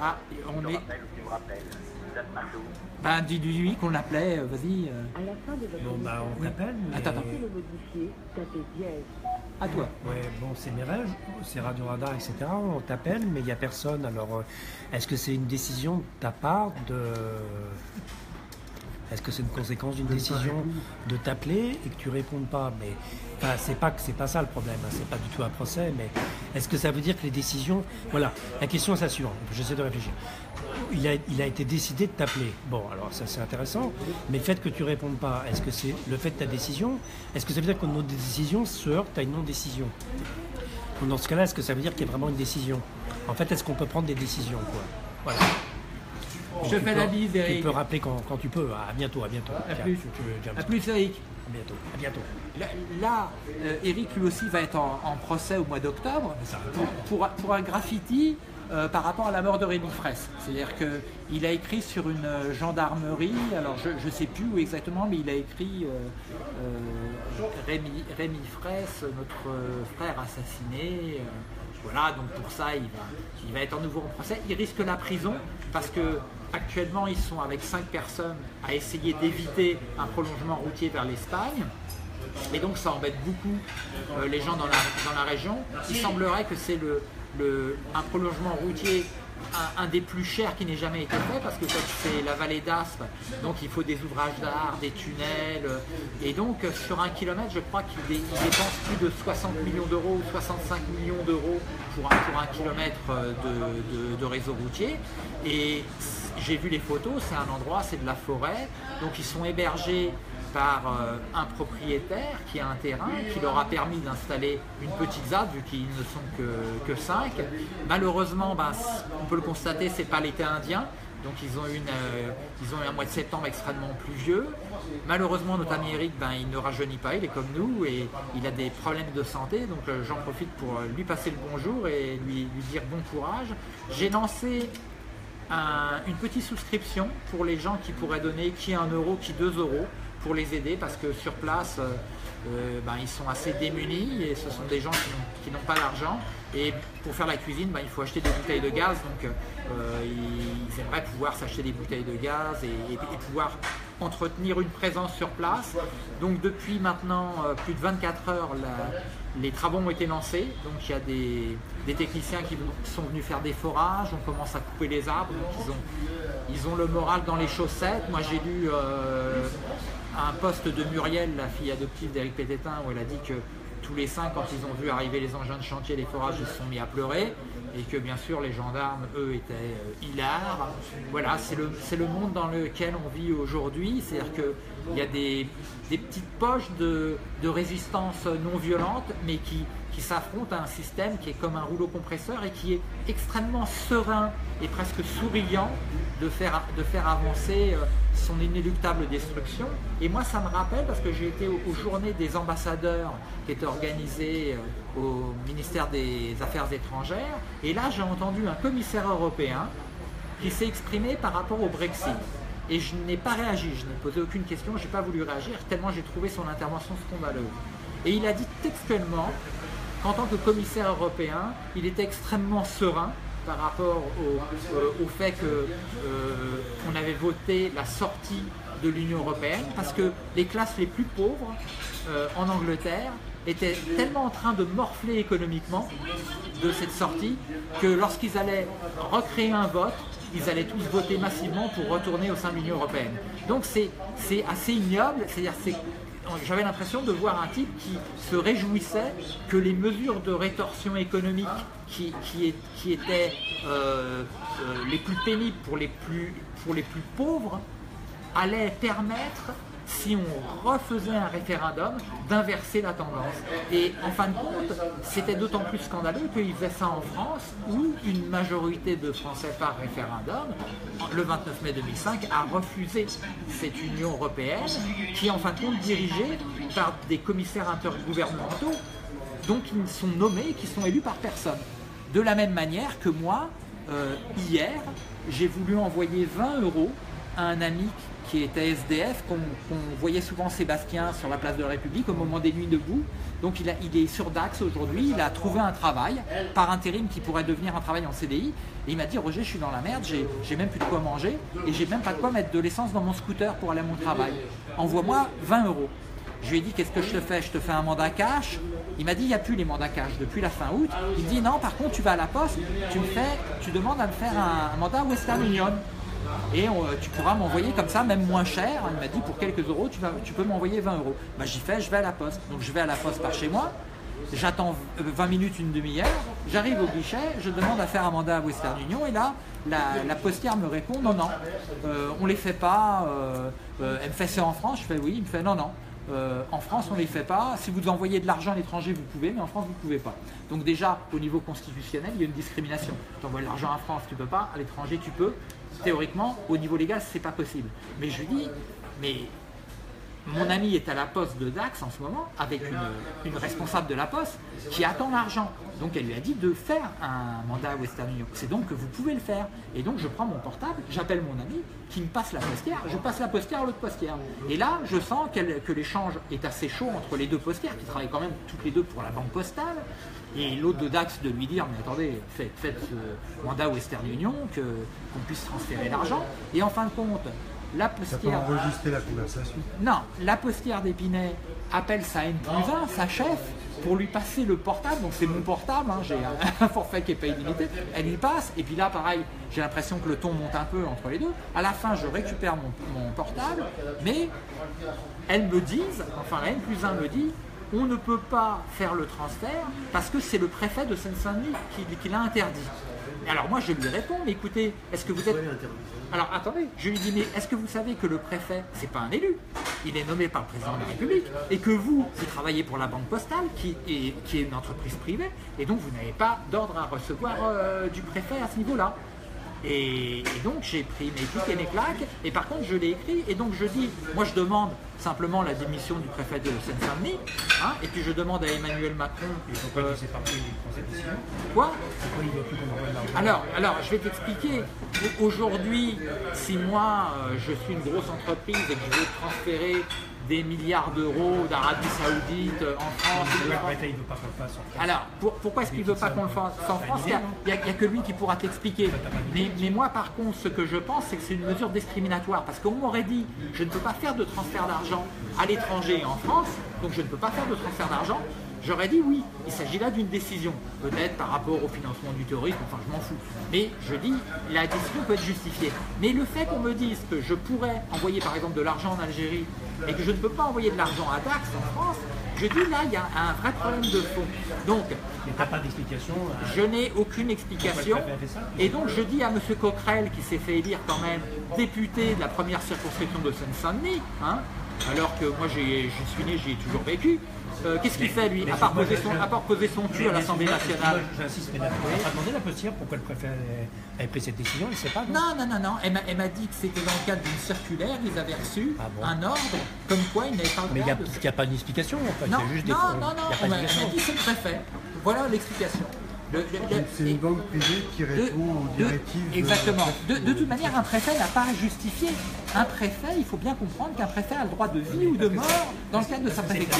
Ah, on est. Ben, dis-lui qu'on l'appelait, vas-y, À la fin de votre Bon, bah, on t'appelle. mais- Attends, attends. À toi. Ouais, bon, c'est Mirage, c'est Radio Radar, etc. On t'appelle, mais il n'y a personne. Alors, euh, est-ce que c'est une décision de ta part de. Est-ce que c'est une conséquence d'une décision de t'appeler et que tu répondes pas? Mais enfin, c'est pas que c'est pas ça le problème. hein, c'est pas du tout un procès. Mais est-ce que ça veut dire que les décisions Voilà, la question est la suivante. J'essaie de réfléchir. Il a, il a été décidé de t'appeler. Bon, alors ça c'est intéressant. Mais le fait que tu répondes pas, est-ce que c'est le fait de ta décision? Est-ce que ça veut dire que notre décision se heurte à une non-décision? Dans ce cas-là, est-ce que ça veut dire qu'il y a vraiment une décision? En fait, est-ce qu'on peut prendre des décisions quoi? Voilà. Je Tu fais peux- la bise, Tu peux rappeler quand, quand tu peux. À bientôt, à bientôt. À plus. À Eric. À bientôt. À bientôt. Là, là, euh, Eric lui aussi va être en, en procès au mois d'octobre pour, pour, pour un graffiti euh, par rapport à la mort de Rémi Fraisse. C'est-à-dire qu'il a écrit sur une euh, gendarmerie, alors je ne sais plus où exactement, mais il a écrit euh, Rémi, Rémi Fraisse, notre frère assassiné. voilà, donc pour ça, il va, il va être en nouveau en procès. Il risque la prison parce que actuellement, ils sont avec cinq personnes à essayer d'éviter un prolongement routier vers l'Espagne. Et donc ça embête beaucoup les gens dans la, dans la région. Il semblerait que c'est le, un prolongement routier un, des plus chers qui n'ait jamais été fait parce que c'est la vallée d'Aspe, donc il faut des ouvrages d'art, des tunnels. euh, et donc euh, sur un kilomètre, je crois qu'il dé- il dépense plus de 60 millions d'euros ou 65 millions d'euros pour un, pour un kilomètre euh, de, de- de réseau routier. Et j'ai vu les photos, c'est un endroit, c'est de la forêt, donc ils sont hébergés par euh, un propriétaire qui a un terrain qui leur a permis d'installer une petite ZAD vu qu'ils ne sont que, que 5. Malheureusement, ben, on peut le constater, c'est pas l'été indien. Donc ils ont, eu un mois de septembre extrêmement pluvieux. Malheureusement, notre ami Eric, ben, il ne rajeunit pas, il est comme nous et il a des problèmes de santé. Donc euh, j'en profite pour euh, lui passer le bonjour et lui, dire bon courage. J'ai lancé un- une petite souscription pour les gens qui pourraient donner qui 1 euro, qui 2 euros pour les aider parce que sur place euh, euh, ben, ils sont assez démunis et ce sont des gens qui n'ont- pas d'argent. Et pour faire la cuisine ben, il faut acheter des bouteilles de gaz. Donc euh, ils aimeraient pouvoir s'acheter des bouteilles de gaz et, pouvoir entretenir une présence sur place. Donc depuis maintenant plus de 24 heures les travaux ont été lancés. Donc il y a des, techniciens qui sont venus faire des forages. On commence à couper les arbres. Donc ils ont ils ont le moral dans les chaussettes. Moi, j'ai lu un poste de Muriel, la fille adoptive d'Éric Pététin, où elle a dit que tous les cinq, quand ils ont vu arriver les engins de chantier, les forages, ils se sont mis à pleurer. Et que bien sûr, les gendarmes, eux, étaient euh, hilars. Voilà, c'est le, le monde dans lequel on vit aujourd'hui. C'est-à-dire qu'il y a des, petites poches de, résistance non violente, mais qui, s'affrontent à un système qui est comme un rouleau compresseur et qui est extrêmement serein et presque souriant de faire, avancer euh, son inéluctable destruction. Et moi, ça me rappelle, parce que j'ai été aux, aux journées des ambassadeurs qui étaient organisées euh, au ministère des Affaires étrangères, et là, j'ai entendu un commissaire européen qui s'est exprimé par rapport au Brexit. Et je n'ai pas réagi, je n'ai posé aucune question, je n'ai pas voulu réagir, tellement j'ai trouvé son intervention scandaleuse. Et il a dit textuellement qu'en tant que commissaire européen, il était extrêmement serein par rapport au, euh, fait qu'on avait voté la sortie de l'Union européenne, parce que les classes les plus pauvres euh, en Angleterre étaient tellement en train de morfler économiquement de cette sortie que lorsqu'ils allaient recréer un vote, ils allaient tous voter massivement pour retourner au sein de l'Union européenne. Donc c'est assez ignoble, c'est-à-dire c'est j'avais l'impression de voir un type qui se réjouissait que les mesures de rétorsion économique qui, étaient euh, euh, les plus pénibles pour les plus pauvres allaient permettre, si on refaisait un référendum, d'inverser la tendance. Et en fin de compte, c'était d'autant plus scandaleux qu'ils faisaient ça en France, où une majorité de Français par référendum, le 29 mai 2005, a refusé cette Union européenne, qui est en fin de compte dirigée par des commissaires intergouvernementaux, donc ils sont nommés, qui sont élus par personne. De la même manière que moi, euh, hier, j'ai voulu envoyer 20 euros à un ami qui était SDF, qu'on voyait souvent Sébastien sur la place de la République au moment des nuits debout. Donc il, a- il est sur Dax aujourd'hui, il a trouvé un travail par intérim qui pourrait devenir un travail en CDI. Et il m'a dit Roger, je suis dans la merde, j'ai même plus de quoi manger et j'ai même pas de quoi mettre de l'essence dans mon scooter pour aller à mon travail. Envoie-moi 20 euros. Je lui ai dit qu'est-ce que je te fais? Je te fais un mandat cash? Il m'a dit il n'y a plus les mandats cash depuis la fin août. Il dit non par contre tu vas à la poste, tu me fais, tu demandes à me faire un mandat Western Union. Et on- tu pourras m'envoyer comme ça, même moins cher. Il m'a dit pour quelques euros, tu, peux m'envoyer 20 euros. Bah, j'y fais, je vais à la poste. Donc je vais à la poste par chez moi. J'attends euh, 20 minutes, une demi-heure. J'arrive au guichet, je demande à faire un mandat à Western Union. Et là, la, postière me répond non, non, euh, on les fait pas. euh, euh, elle me fait c'est en France? Je fais oui. Il me fait non, non. Euh, en France, on ne les fait pas. Si vous envoyez de l'argent à l'étranger, vous pouvez, mais en France, vous ne pouvez pas. Donc déjà, au niveau constitutionnel, il y a une discrimination. Tu envoies de l'argent en France, tu peux pas. À l'étranger, tu peux. Théoriquement, au niveau légal, c'est pas possible. Mais je lui dis, mais mon ami est à la poste de Dax en ce moment avec une, responsable de la poste qui attend l'argent. Donc elle lui a dit de faire un mandat à Western Union. C'est donc que vous pouvez le faire. Et donc je prends mon portable, j'appelle mon ami qui me passe la postière, je passe la postière à l'autre postière. Et là, je sens que l'échange est assez chaud entre les deux postières qui travaillent quand même toutes les deux pour la banque postale. Et l'autre de Dax de lui dire, mais attendez, faites, faites ce mandat Western Union, qu'on puisse transférer l'argent. Et en fin de compte, la postière... enregistrer la conversation. Non, la postière d'Épinay appelle sa N plus 1, sa chef, pour lui passer le portable. Donc c'est mon portable, hein, j'ai un, *laughs* forfait qui n'est pas illimité. Elle y passe, et puis là, pareil, j'ai l'impression que le ton monte un peu entre les deux. À la fin, je récupère mon, mon portable, mais elles me disent, enfin la N plus 1 me dit, on ne peut pas faire le transfert parce que c'est le préfet de Seine-Saint-Denis qui, l'a interdit. Alors moi je lui réponds, mais écoutez, est-ce que vous êtes... Alors attendez, je lui dis, mais est-ce que vous savez que le préfet, c'est pas un élu Il est nommé par le président de la République, et que vous, vous travaillez pour la Banque Postale, qui est, qui est une entreprise privée, et donc vous n'avez pas d'ordre à recevoir euh, du préfet à ce niveau-là. Et, et donc j'ai pris mes pics et mes claques, et par contre je l'ai écrit, et donc je dis, moi je demande simplement la démission du préfet de Seine-Saint-Denis, hein, et puis je demande à Emmanuel Macron, Pourquoi euh, pas pris quoi? Pourquoi il plus qu'on alors, alors, je vais t'expliquer. Aujourd'hui, si moi, euh, je suis une grosse entreprise et que je veux transférer des milliards d'euros d'Arabie Saoudite euh, en France, ou de Le France- préfet, il ne veut pas qu'on le fasse en France. alors, pour- pourquoi est-ce qu'il ne veut pas qu'on le fasse en France Il n'y a, que lui qui pourra t'expliquer. Mais, mais moi, par contre, ce que je pense, c'est que c'est une mesure discriminatoire. Parce qu'on m'aurait dit, je ne peux pas faire de transfert d'argent à l'étranger en France, donc je ne peux pas faire de transfert d'argent. J'aurais dit oui, il s'agit là d'une décision, peut-être par rapport au financement du terrorisme, enfin je m'en fous. Mais je dis, la décision peut être justifiée. Mais le fait qu'on me dise que je pourrais envoyer par exemple de l'argent en Algérie et que je ne peux pas envoyer de l'argent à Dax en France, je dis là, il y a un vrai problème de fond. Donc, Mais t'as pas d'explication euh, je n'ai aucune explication. Et donc je dis à M. Coquerel, qui s'est fait élire quand même député de la première circonscription de Seine-Saint-Denis, hein, alors que moi j'ai- j'y suis né, j'y ai toujours vécu, euh, qu'est-ce qu'il fait lui, à part, poser son, à part poser son cul à l'Assemblée nationale J'insiste, mais on n'a pas demandé la postière pourquoi le préfet avait- pris cette décision, il ne sait pas. non Non, non, non, non. Elle m'a- elle dit que c'était dans le cadre d'une circulaire, ils avaient reçu Ah bon un ordre comme quoi ils n'avaient pas le Mais il droit n'y a, pas d'explication en fait, Non, juste des non, non, non, pas on elle m'a dit c'est le préfet. Voilà l'explication. C'est une banque privée qui de- répond aux directives. de- exactement. De, de toute manière, un préfet n'a pas à justifier. Un préfet, il faut bien comprendre qu'un préfet a le droit de vie ou de mort dans le cadre de sa préfecture.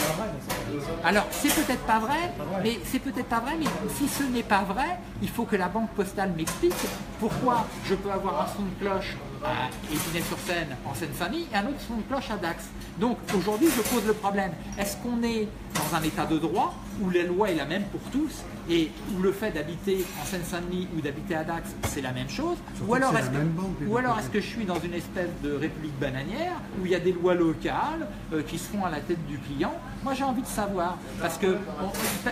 Alors, c'est peut-être pas vrai, mais c'est peut-être pas vrai, mais si ce n'est pas vrai, il faut que la banque postale m'explique pourquoi je peux avoir un son de cloche à Épinay-sur-Seine, en Seine-Saint-Denis, et un autre son de cloche à Dax. Donc, aujourd'hui, je pose le problème. Est-ce qu'on est dans un état de droit où la loi est la même pour tous et où le fait d'habiter en Seine-Saint-Denis ou d'habiter à Dax, c'est la même chose. Surtout ou alors est-ce que, ou alors je suis dans une espèce de république bananière où il y a des lois locales euh, qui se font à la tête du client? Moi j'ai envie de savoir parce que on-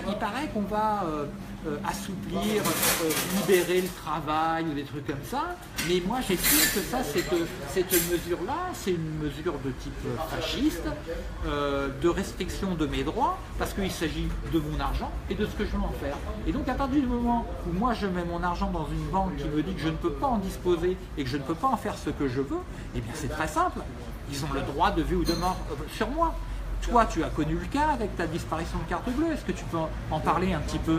il paraît qu'on va euh, euh, assouplir, euh, libérer le travail ou des trucs comme ça, mais moi j'estime que ça cette, cette mesure-là c'est une mesure de type fasciste, euh, de restriction de mes droits parce qu'il s'agit de mon argent et de ce que je veux en faire. Et donc à partir du moment où moi je mets mon argent dans une banque qui me dit que je ne peux pas en disposer et que je ne peux pas en faire ce que je veux, eh bien c'est très simple. Ils ont le droit de vie ou de mort sur moi. Toi, tu as connu le cas avec ta disparition de carte bleue. Est-ce que tu peux en- parler un petit peu?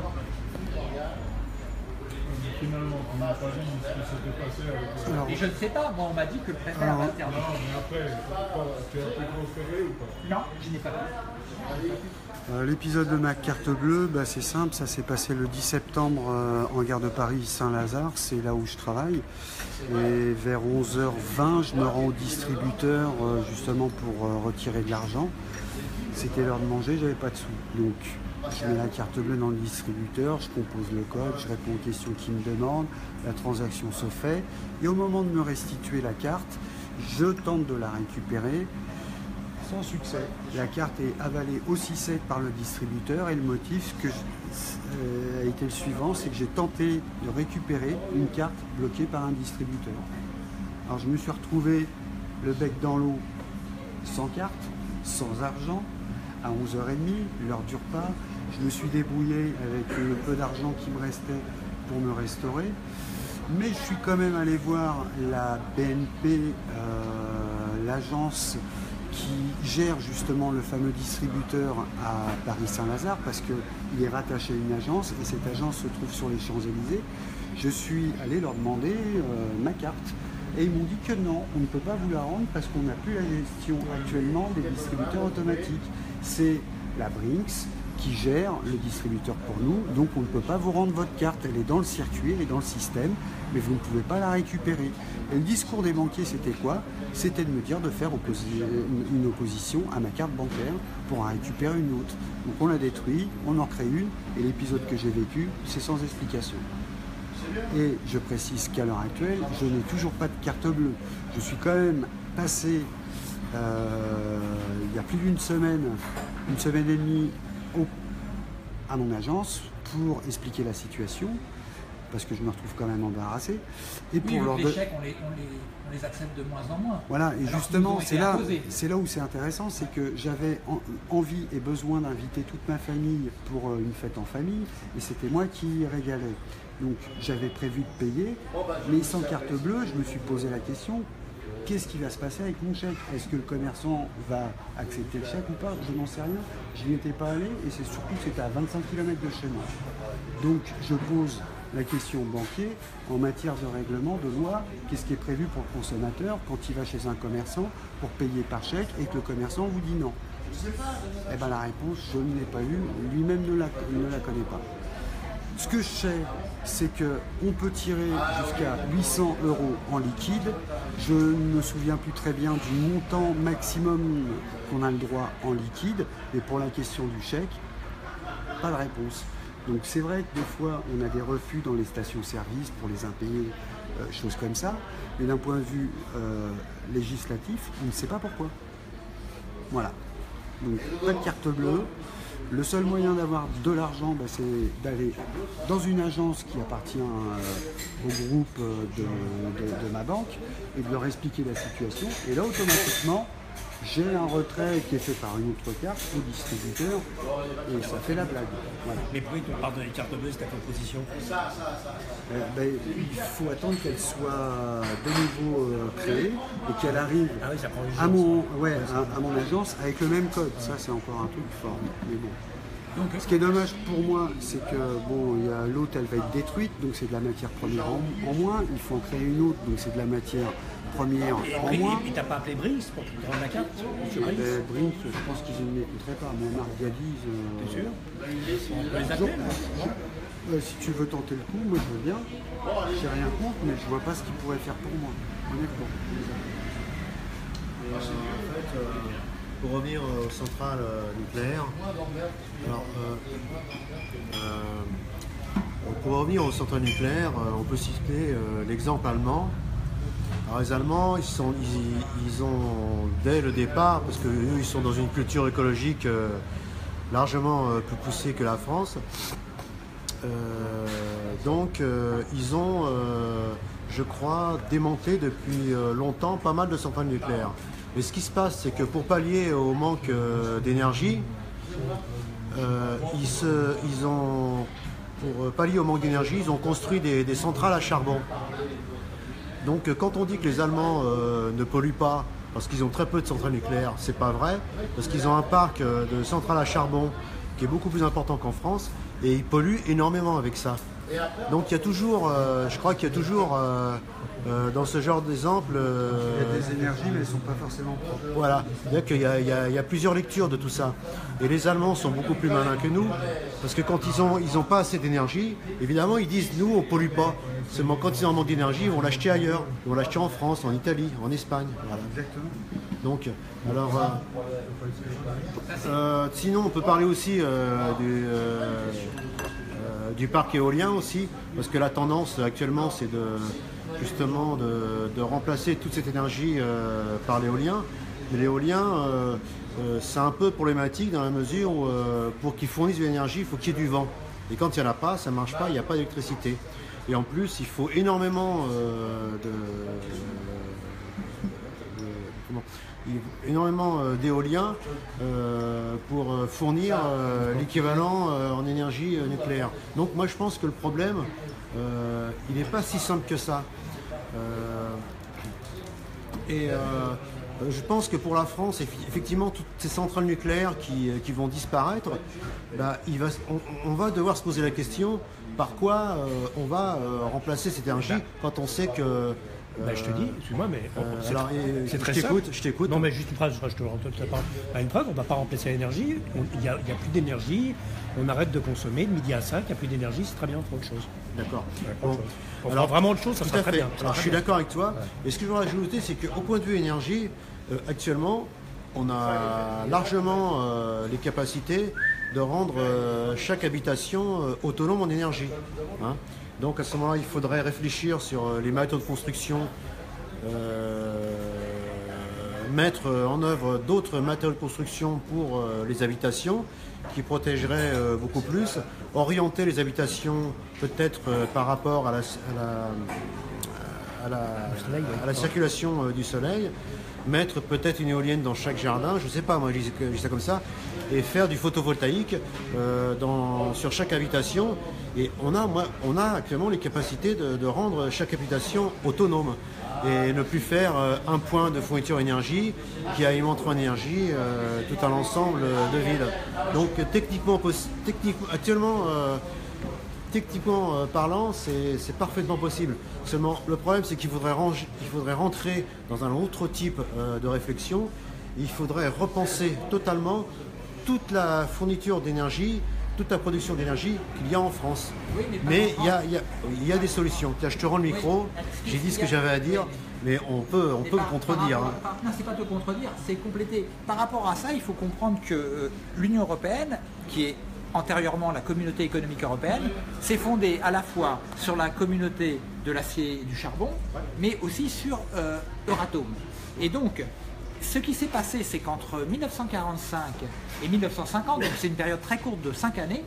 Finalement, tu n'as pas dit ce qui s'était passé avec le... Alors, Et je ne sais pas. Moi, on m'a dit que le préfet avait interdit. Non, mais après, tu as pu transférer ou pas? Non, je n'ai pas pu. Euh, L'épisode de ma carte bleue, bah, c'est simple, ça s'est passé le 10 septembre euh, en gare de Paris Saint-Lazare, c'est là où je travaille. Et vers 11h20, je me rends au distributeur euh, justement pour euh, retirer de l'argent. C'était l'heure de manger, j'avais pas de sous. Donc je mets la carte bleue dans le distributeur, je compose le code, je réponds aux questions qu'il me demandent, la transaction se fait. Et au moment de me restituer la carte, je tente de la récupérer sans succès. La carte est avalée aussi sec par le distributeur et le motif que euh, a été le suivant, c'est que j'ai tenté de récupérer une carte bloquée par un distributeur. Alors je me suis retrouvé le bec dans l'eau sans carte, sans argent, à 11h30, l'heure du repas. Je me suis débrouillé avec le peu d'argent qui me restait pour me restaurer. Mais je suis quand même allé voir la BNP, euh, l'agence qui gère justement le fameux distributeur à Paris-Saint-Lazare, parce qu'il est rattaché à une agence, et cette agence se trouve sur les Champs-Élysées. Je suis allé leur demander euh, ma carte. Et ils m'ont dit que non, on ne peut pas vous la rendre parce qu'on n'a plus la gestion actuellement des distributeurs automatiques. C'est la Brinks qui gère le distributeur pour nous, donc on ne peut pas vous rendre votre carte. Elle est dans le circuit, elle est dans le système, mais vous ne pouvez pas la récupérer. Et le discours des banquiers, c'était quoi? C'était de me dire de faire une opposition à ma carte bancaire pour en récupérer une autre. Donc on l'a détruit, on en crée une, et l'épisode que j'ai vécu, c'est sans explication. Et je précise qu'à l'heure actuelle, je n'ai toujours pas de carte bleue. Je suis quand même passé, il y a plus d'une semaine, une semaine et demie, au- à mon agence pour expliquer la situation, parce que je me retrouve quand même embarrassé. Et pour Oui, leur les chèques, on les, on, les, on les accepte de moins en moins. voilà, et Alors justement, c'est là, imposés. c'est là où c'est intéressant, c'est que j'avais en- envie et besoin d'inviter toute ma famille pour euh, une fête en famille, et c'était moi qui régalais. Donc j'avais prévu de payer, mais sans carte bleue, je me suis posé la question, qu'est-ce qui va se passer avec mon chèque? Est-ce que le commerçant va accepter le chèque ou pas? Je n'en sais rien, je n'y étais pas allé, et c'est surtout que c'était à 25 km de chez moi. Donc je pose la question au banquier en matière de règlement, de loi, qu'est-ce qui est prévu pour le consommateur quand il va chez un commerçant pour payer par chèque et que le commerçant vous dit non? Eh bien la réponse, je ne l'ai pas eue, lui-même ne la, ne la connaît pas. Ce que je sais, c'est qu'on peut tirer jusqu'à 800 euros en liquide. Je ne me souviens plus très bien du montant maximum qu'on a le droit en liquide. Et pour la question du chèque, pas de réponse. Donc c'est vrai que des fois on a des refus dans les stations-service pour les impayés, euh, choses comme ça, mais d'un point de vue euh, législatif, on ne sait pas pourquoi. Voilà. Donc pas de carte bleue. Le seul moyen d'avoir de l'argent, bah, c'est d'aller dans une agence qui appartient euh, au groupe euh, de, ma banque et de leur expliquer la situation. Et là, automatiquement, j'ai un retrait qui est fait par une autre carte au distributeur et ça fait la blague. Voilà. Mais pourquoi on parle de les cartes bleues, c'est ta proposition Euh, ben, il faut attendre qu'elle soit de nouveau euh, créée et qu'elle arrive Ah oui, ça prend une à mon, ouais, à, à mon agence avec le même code. Ça, c'est encore un truc fort. Mais bon. Donc, Ce qui est dommage pour moi, c'est que bon, il y a- l'autre, elle va être détruite, donc c'est de la matière première en, en moins. Il faut en créer une autre, donc c'est de la matière première Et, en et, t'as pas appelé Brice pour te rendre la carte Brice Euh, Brink, je pense qu'ils ne m'écouteraient pas. Mais Marc Gadiz, euh, T'es sûr On peut les appeler euh, si tu veux tenter le coup, moi je veux bien. J'ai rien contre, mais je vois pas ce qu'ils pourraient faire pour moi, honnêtement. Et, euh, en fait, euh, pour revenir aux centrales nucléaires, alors, euh, euh, pour revenir aux centrales nucléaires, on peut citer euh, l'exemple allemand. Alors, les Allemands, ils, sont, ils, ont, dès le départ, parce que eux, ils sont dans une culture écologique euh, largement euh, plus poussée que la France, euh, donc ils ont, je crois, démonté depuis longtemps pas mal de centrales nucléaires. Mais ce qui se passe, c'est que pour pallier au manque d'énergie, ils, ont, pour pallier au manque d'énergie, ils ont construit des centrales à charbon. Donc euh, quand on dit que les Allemands euh, ne polluent pas parce qu'ils ont très peu de centrales nucléaires, c'est pas vrai, parce qu'ils ont un parc euh, de centrales à charbon qui est beaucoup plus important qu'en France et ils polluent énormément avec ça. Donc il y a toujours, euh, je crois qu'il y a toujours euh, euh, dans ce genre d'exemple, Il y a des énergies, mais elles ne sont pas forcément propres. voilà, c'est-à-dire qu'il y, a- y y plusieurs lectures de tout ça. Et les Allemands sont beaucoup plus malins que nous, parce que quand ils ont, ils ont pas assez d'énergie, évidemment, ils disent nous, on pollue pas. Seulement quand ils ont un manque d'énergie, ils vont l'acheter ailleurs. Ils vont l'acheter en France, en Italie, en Espagne. Voilà. Exactement. Donc, alors, euh, euh, sinon, on peut parler aussi euh, du, du parc éolien aussi, parce que la tendance actuellement, c'est de justement de, de remplacer toute cette énergie euh, par l'éolien. Mais l'éolien, euh, euh, c'est un peu problématique dans la mesure où, euh, pour qu'il fournisse de l'énergie, il faut qu'il y ait du vent. Et quand il n'y en a pas, ça ne marche pas, il n'y a pas d'électricité. Et en plus, il faut énormément euh, de, de- il- énormément euh, d'éolien euh, pour euh, fournir l'équivalent en énergie nucléaire. Donc moi je pense que le problème, il n'est pas si simple que ça. Et je pense que pour la France, effectivement, toutes ces centrales nucléaires qui, vont disparaître, bah, on, va devoir se poser la question par quoi on va remplacer cette énergie quand on sait que. Euh, Ben, je te dis, excuse-moi, mais bon, euh, c'est très simple. je t'écoute. Non, mais juste une phrase, je te. À une preuve, on ne va pas remplacer l'énergie. Il n'y a, plus d'énergie. On arrête de consommer de midi à 5. Il n'y a plus d'énergie. C'est très bien, on fera autre chose. D'accord. Bon, Alors, vraiment autre chose, ça Tout sera à très fait. bien. ça sera Alors je suis d'accord avec toi. Et ce que je voudrais ajouter, c'est qu'au point de vue énergie, euh, actuellement, on a largement euh, les capacités de rendre euh, chaque habitation euh, autonome en énergie. hein. Donc à ce moment-là, il faudrait réfléchir sur euh, les matériaux de construction, euh, mettre en œuvre d'autres matériaux de construction pour euh, les habitations qui protégeraient euh, beaucoup plus, orienter les habitations peut-être par rapport à la, à la- à la, à la circulation du soleil, mettre peut-être une éolienne dans chaque jardin, je ne sais pas, moi je dis, ça comme ça, et faire du photovoltaïque euh, sur chaque habitation. Et on a, moi, on a actuellement les capacités de, rendre chaque habitation autonome et ne plus faire euh, un point de fourniture énergie qui alimentera en énergie euh, tout un ensemble de villes. Donc techniquement, techniquement actuellement, techniquement euh, parlant, c'est parfaitement possible. Seulement, le problème, c'est qu'il faudrait, il faudrait rentrer dans un autre type euh, de réflexion. Il faudrait repenser totalement toute la fourniture d'énergie, toute la production d'énergie qu'il y a en France. Oui, mais il y a, y y des solutions. Tiens, je te rends le micro. J'ai dit ce que j'avais à dire, mais on peut, on peut par- me contredire. par hein. par- non, c'est pas te contredire, c'est compléter. Par rapport à ça, il faut comprendre que euh, l'Union européenne, qui est antérieurement la communauté économique européenne, s'est fondée à la fois sur la communauté de l'acier et du charbon, mais aussi sur euh, Euratom. Et donc, ce qui s'est passé, c'est qu'entre 1945 et 1950, donc c'est une période très courte de 5 années,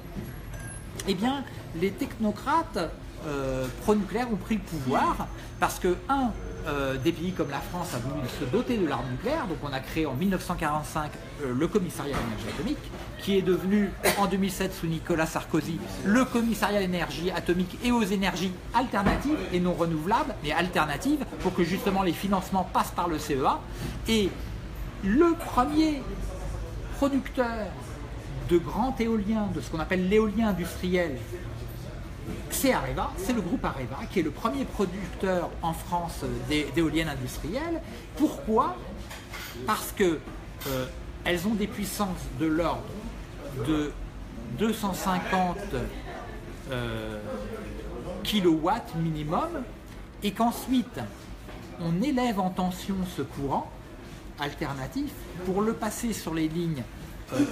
eh bien, les technocrates euh, pro-nucléaires ont pris le pouvoir parce que, un, euh, des pays comme la France a voulu se doter de l'arme nucléaire, donc on a créé en 1945 euh, le commissariat à l'énergie atomique, qui est devenu en 2007 sous Nicolas Sarkozy le commissariat à l'énergie atomique et aux énergies alternatives et non renouvelables, mais alternatives, pour que justement les financements passent par le CEA. Et le premier producteur de grand éolien, de ce qu'on appelle l'éolien industriel, c'est Areva, c'est le groupe Areva qui est le premier producteur en France d'é- d'éoliennes industrielles. Pourquoi? Parce que euh, ont des puissances de l'ordre de 250 euh, kilowatts minimum et qu'ensuite on élève en tension ce courant alternatif pour le passer sur les lignes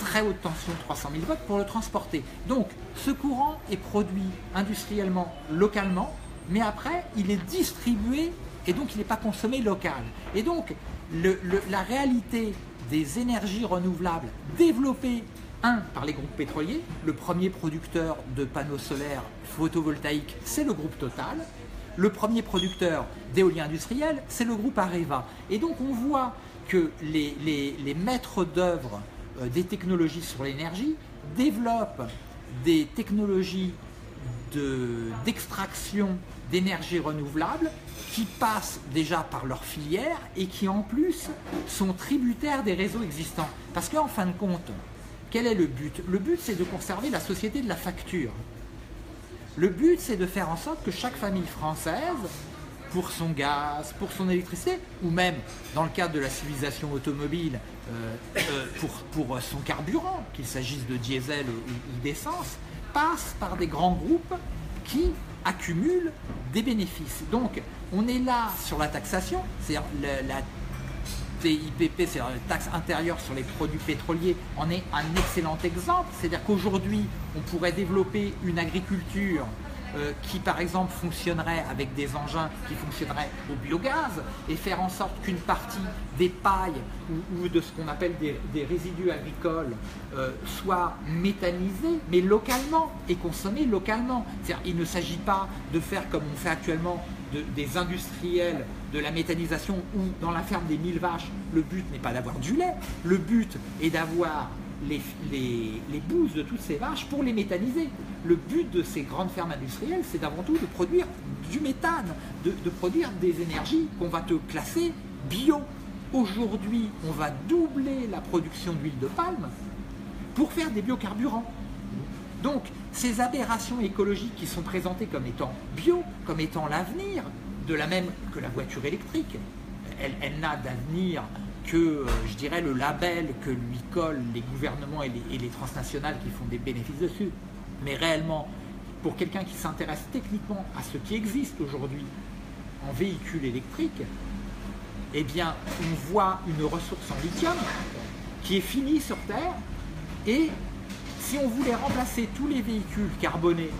très haute tension 300 000 volts pour le transporter. Donc ce courant est produit industriellement localement, mais après il est distribué et donc il n'est pas consommé local. Et donc la réalité des énergies renouvelables développées, un, par les groupes pétroliers, le premier producteur de panneaux solaires photovoltaïques, c'est le groupe Total, le premier producteur d'éolien industriel, c'est le groupe Areva. Et donc on voit que les, les- les maîtres d'œuvre euh, des technologies sur l'énergie développent des technologies de- d'extraction d'énergie renouvelable qui passent déjà par leur filière et qui en plus sont tributaires des réseaux existants. Parce qu'en fin de compte, quel est le but? Le but c'est de conserver la société de la facture. Le but, c'est de faire en sorte que chaque famille française, pour son gaz, pour son électricité, ou même dans le cadre de la civilisation automobile, euh, euh, pour, pour son carburant, qu'il s'agisse de diesel ou, d'essence, passe par des grands groupes qui accumulent des bénéfices. Donc, on est là sur la taxation, c'est-à-dire le- la TIPP, c'est la taxe intérieure sur les produits pétroliers, en est un excellent exemple. C'est-à-dire qu'aujourd'hui, on pourrait développer une agriculture euh, qui, par exemple, fonctionnerait avec des engins qui fonctionneraient au biogaz et faire en sorte qu'une partie des pailles ou, ou de ce qu'on appelle des, résidus agricoles euh, soit méthanisée, mais localement et consommée localement. Il ne s'agit pas de faire comme on fait actuellement de- des industriels de la méthanisation où dans la ferme des 1000 vaches, le but n'est pas d'avoir du lait, le but est d'avoir les, les, les bouses de toutes ces vaches pour les méthaniser. Le but de ces grandes fermes industrielles, c'est avant tout de produire du méthane, de, de produire des énergies qu'on va te classer bio. Aujourd'hui, on va doubler la production d'huile de palme pour faire des biocarburants. Donc, ces aberrations écologiques qui sont présentées comme étant bio, comme étant l'avenir, de la même que la voiture électrique, elle, elle n'a d'avenir que, euh, je dirais, le label que lui collent les gouvernements et les, transnationales qui font des bénéfices dessus. Mais réellement, pour quelqu'un qui s'intéresse techniquement à ce qui existe aujourd'hui en véhicule électrique, eh bien, on voit une ressource en lithium qui est finie sur Terre et si on voulait remplacer tous les véhicules carbonés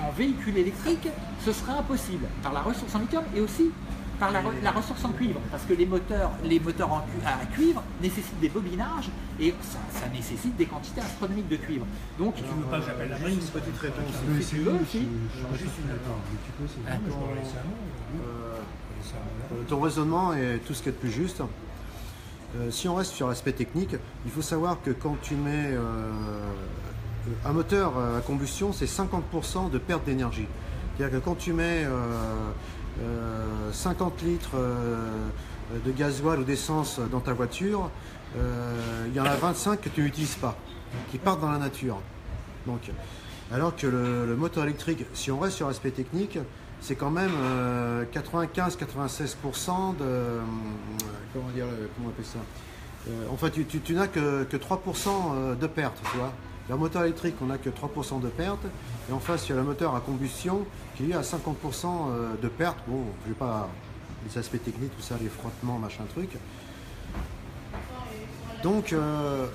en véhicules électriques, ce serait impossible par la ressource en lithium et aussi par la, re- la ressource en cuivre. Parce que les moteurs, les moteurs en cu- à cuivre nécessitent des bobinages et ça, ça nécessite des quantités astronomiques de cuivre. Donc, Tu veux pas que j'appelle la Juste une petite réponse. Mais si tu veux, je- si. Hein. Euh, mot. Euh, Ton raisonnement est tout ce qui est de plus juste. Euh, si on reste sur l'aspect technique, il faut savoir que quand tu mets euh, un moteur à combustion, c'est 50% de perte d'énergie. C'est-à-dire que quand tu mets euh, euh, 50 litres euh, de gasoil ou d'essence dans ta voiture, euh, il y en a 25 que tu n'utilises pas, qui partent dans la nature. Donc, alors que le, moteur électrique, si on reste sur l'aspect technique, c'est quand même euh, 95-96% de. euh, comment dire, euh, comment on appelle ça? Euh, Enfin, tu n'as que, que 3% de perte, tu vois. Le moteur électrique, on n'a que 3% de perte. Et en face, il y a le moteur à combustion qui lui a 50% euh, de perte. Bon, je ne vais pas les aspects techniques, tout ça, les frottements, machin truc. Donc, euh,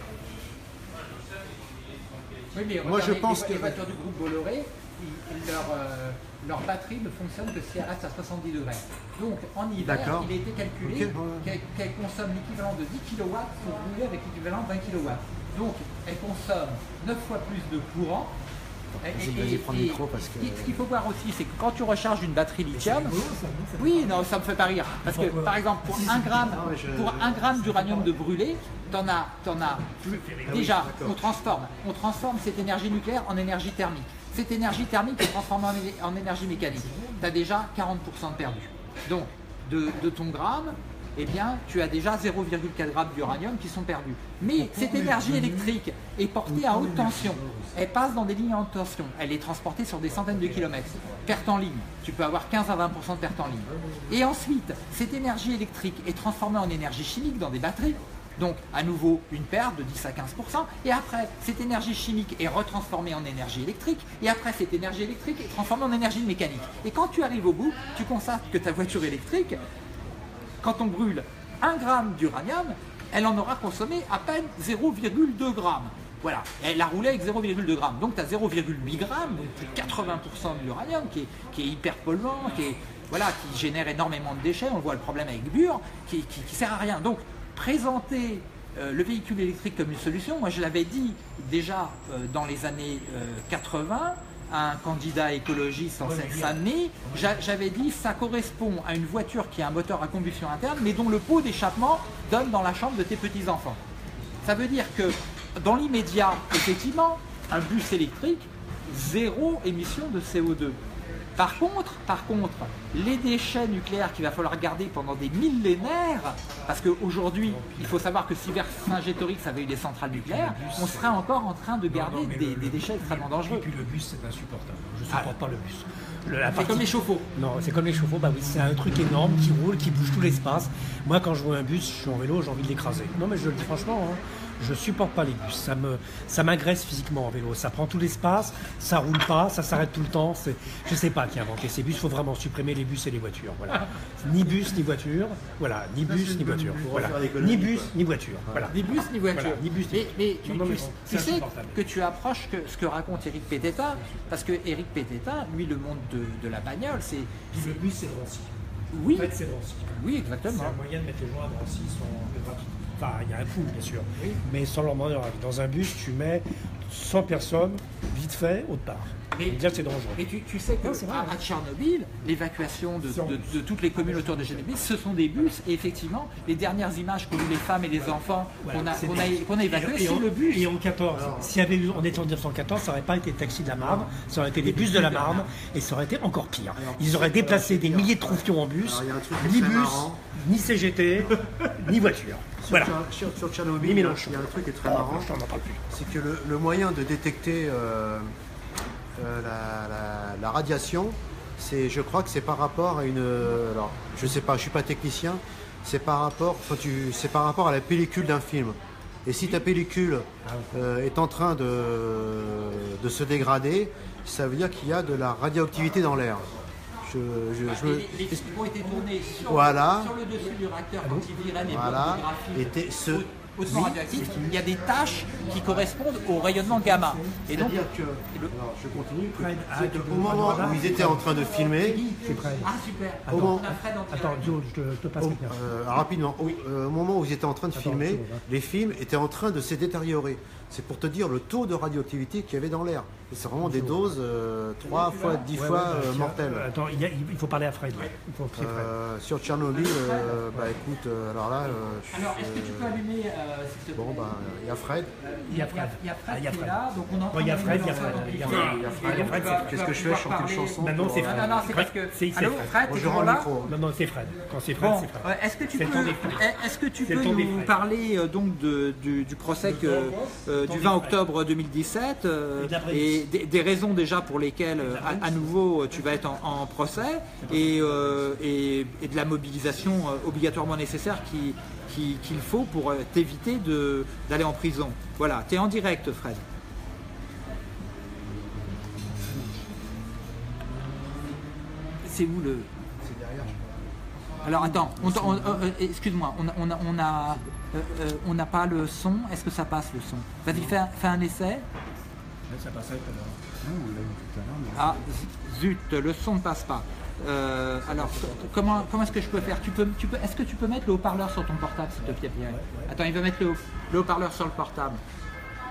Oui, mais Moi, je pense les, que- les voitures du groupe Bolloré, ils- leur, euh, leur batterie ne fonctionne que si elle reste à 70 degrés. Donc en hiver, il a été calculé Ok, ouais. qu'elle qu'elle consomme l'équivalent de 10 kW pour rouler avec l'équivalent de 20 kW. Donc elle consomme 9 fois plus de courant. Et- Vas-y, et- vas-y, et- prends le et- micro parce que- et Ce qu'il faut voir aussi, c'est que quand tu recharges une batterie lithium, oui, non, ça me fait pas rire. Parce que, par exemple, pour un gramme, je- pour un gramme d'uranium de brûlé, t'en as, t'en as plus. Déjà, on transforme, on transforme cette énergie nucléaire en énergie thermique. Cette énergie thermique est transformée en, éne- en énergie mécanique. Tu as déjà 40% de perdu. Donc, de, de ton gramme, eh bien, tu as déjà 0,4 grammes d'uranium qui sont perdus. Mais cette énergie électrique est portée à haute tension. Elle passe dans des lignes à haute tension. Elle est transportée sur des centaines de kilomètres. Perte en ligne. Tu peux avoir 15 à 20% de perte en ligne. Et ensuite, cette énergie électrique est transformée en énergie chimique dans des batteries. Donc, à nouveau, une perte de 10 à 15%. Et après, cette énergie chimique est retransformée en énergie électrique. Et après, cette énergie électrique est transformée en énergie mécanique. Et quand tu arrives au bout, tu constates que ta voiture électrique, quand on brûle 1 gramme d'uranium, elle en aura consommé à peine 0,2 grammes. Voilà, elle a roulé avec 0,2 grammes. Donc tu as 0,8 grammes, donc plus de 80% de l'uranium qui est, hyper polluant, qui, est, voilà, qui génère énormément de déchets. On voit le problème avec Bure, qui, qui, qui sert à rien. Donc présenter euh, le véhicule électrique comme une solution, moi je l'avais dit déjà euh, dans les années euh, 80 à un candidat écologiste en Seine-Saint-Denis, j'a- j'avais dit ça correspond à une voiture qui a un moteur à combustion interne mais dont le pot d'échappement donne dans la chambre de tes petits-enfants. Ça veut dire que dans l'immédiat, effectivement, un bus électrique, zéro émission de CO2. Par contre, par contre, les déchets nucléaires qu'il va falloir garder pendant des millénaires, parce qu'aujourd'hui, il faut savoir que si Vercingétorix avait eu des centrales nucléaires, on serait encore en train de garder Non, des, le- des le- déchets extrêmement Et dangereux. puis le bus, c'est insupportable. Je Ah. supporte pas le bus. C'est comme les chauffe-eau. Non, c'est comme les chauffe-eau, bah oui, c'est un truc énorme qui roule, qui bouge tout l'espace. Moi, quand je vois un bus, je suis en vélo, j'ai envie de l'écraser. Non, mais je le dis franchement, hein, je supporte pas les bus. Ça me, ça m'agresse physiquement en vélo. Ça prend tout l'espace, ça roule pas, ça s'arrête tout le temps. C'est, je sais pas qui a inventé ces bus. Il faut vraiment supprimer les bus et les voitures. Voilà. *laughs* Ni bus ni voiture. Voilà, ni bus ni voiture. Voilà. Ni bus ni voiture. Voilà. Ni bus ni voiture. Voilà, ni bus, ni mais, voiture. mais tu, Non, non, tu- mais bon, tu c'est sais que tu approches que ce que raconte Eric Pététin, parce que Eric lui, le monde de, de la bagnole, c'est. Le bus, c'est Drancy. Oui, En fait, c'est Drancy. oui, C'est exactement. un moyen de mettre les gens à Drancy gratuit. Enfin, il y a un coût, bien sûr. Mais sans leur. Dans un bus, tu mets 100 personnes, vite fait, autre part. Mais- Et dire que c'est dangereux. Et tu, tu sais que Non, c'est vrai, à, à Tchernobyl, l'évacuation de, de- de toutes les communes autour de Tchernobyl, ce sont des bus. Et effectivement, les dernières images qu'ont eu les femmes et les enfants qu'on a, des- a, évacuées, c'est le bus. Et en 14, s'il y avait eu, on était en 1914, ça n'aurait pas été le taxi de la Marne, ça aurait été les bus de la Marne, et ça aurait été encore pire. Ils auraient déplacé des milliers de troufions en bus, ni bus, marrant. ni CGT, *laughs* ni voiture. Voilà. Sur, sur Tchernobyl, il y a un truc qui est très marrant. Je n'en parle plus. c'est que le, le moyen de détecter euh, euh, la, la- la radiation, c'est, je crois que c'est par rapport à une. euh, Alors, je sais pas, je suis pas technicien. C'est par rapport, enfin, tu, c'est par rapport à la pellicule d'un film. Et si ta pellicule euh, est en train de, de se dégrader, ça veut dire qu'il y a de la radioactivité dans l'air. Je, je- je me- Les, les films ont été tournés sur, Voilà. sur le dessus du réacteur quand il virait les Voilà. Et ce- hautement oui. radioactifs. Il y a des tâches qui correspondent au rayonnement gamma. Et donc, que, le- alors, je continue. Fred, C'est de- au moment où ils étaient en train de filmer, C'est Fred. ah super. Au moment-. Attends, Joe, je te, te passe quelqu'un. euh, rapidement, au, euh, au moment où ils étaient en train de filmer, seconde, hein. les films étaient en train de se détériorer. C'est pour te dire le taux de radioactivité qu'il y avait dans l'air. Et c'est vraiment des doses euh, 3 fois, 10 Ouais, fois ouais, bah, euh, mortelles. euh, Attends, il, y a- il faut parler à Fred. Il faut Fred. Euh, sur Tchernobyl, euh, bah écoute, euh, alors là, euh, je- Alors, est-ce que tu peux allumer, euh, s'il te plaît? bon, bah, il y a Fred. Il y a Fred. Il y a Fred Ah, il y a Fred. il y a Fred, il y a Fred. Fred, Fred, Fred, qu'est-ce que je fais, pouvoir chanter une chanson Maintenant, pour, c'est Non, non, non, c'est parce que. C'est- Allô, Fred. Fred, je rends le micro. Non, non, c'est Fred. Quand c'est Fred, c'est Fred. est-ce que tu peux, Fred. est-ce que tu peux nous Fred. parler donc de- du, procès du des 20 Fred. octobre 2017 euh, Et des, des raisons déjà pour lesquelles euh, à, à nouveau tu vas être en, en procès et, euh, et, et de la mobilisation euh, obligatoirement nécessaire qui- qui- qu'il faut pour euh, t'éviter de- d'aller en prison. Voilà, tu es en direct Fred. C'est où le... C'est derrière, je crois. Alors attends, euh, euh, excuse-moi, on, a- on a, on a, euh, euh, on n'a pas le son. Est-ce que ça passe le son? Vas-y, fais un essai. Ça passait tout à l'heure. Non, on l'a eu tout à l'heure. mais- Ah zut, le son ne passe pas. Euh, alors comment, comment est-ce que je peux faire? Tu peux, tu peux, est-ce que tu peux mettre le haut-parleur sur ton portable, s'il te plaît, Pierre? Attends, il veut mettre le, haut- le haut-parleur sur le portable.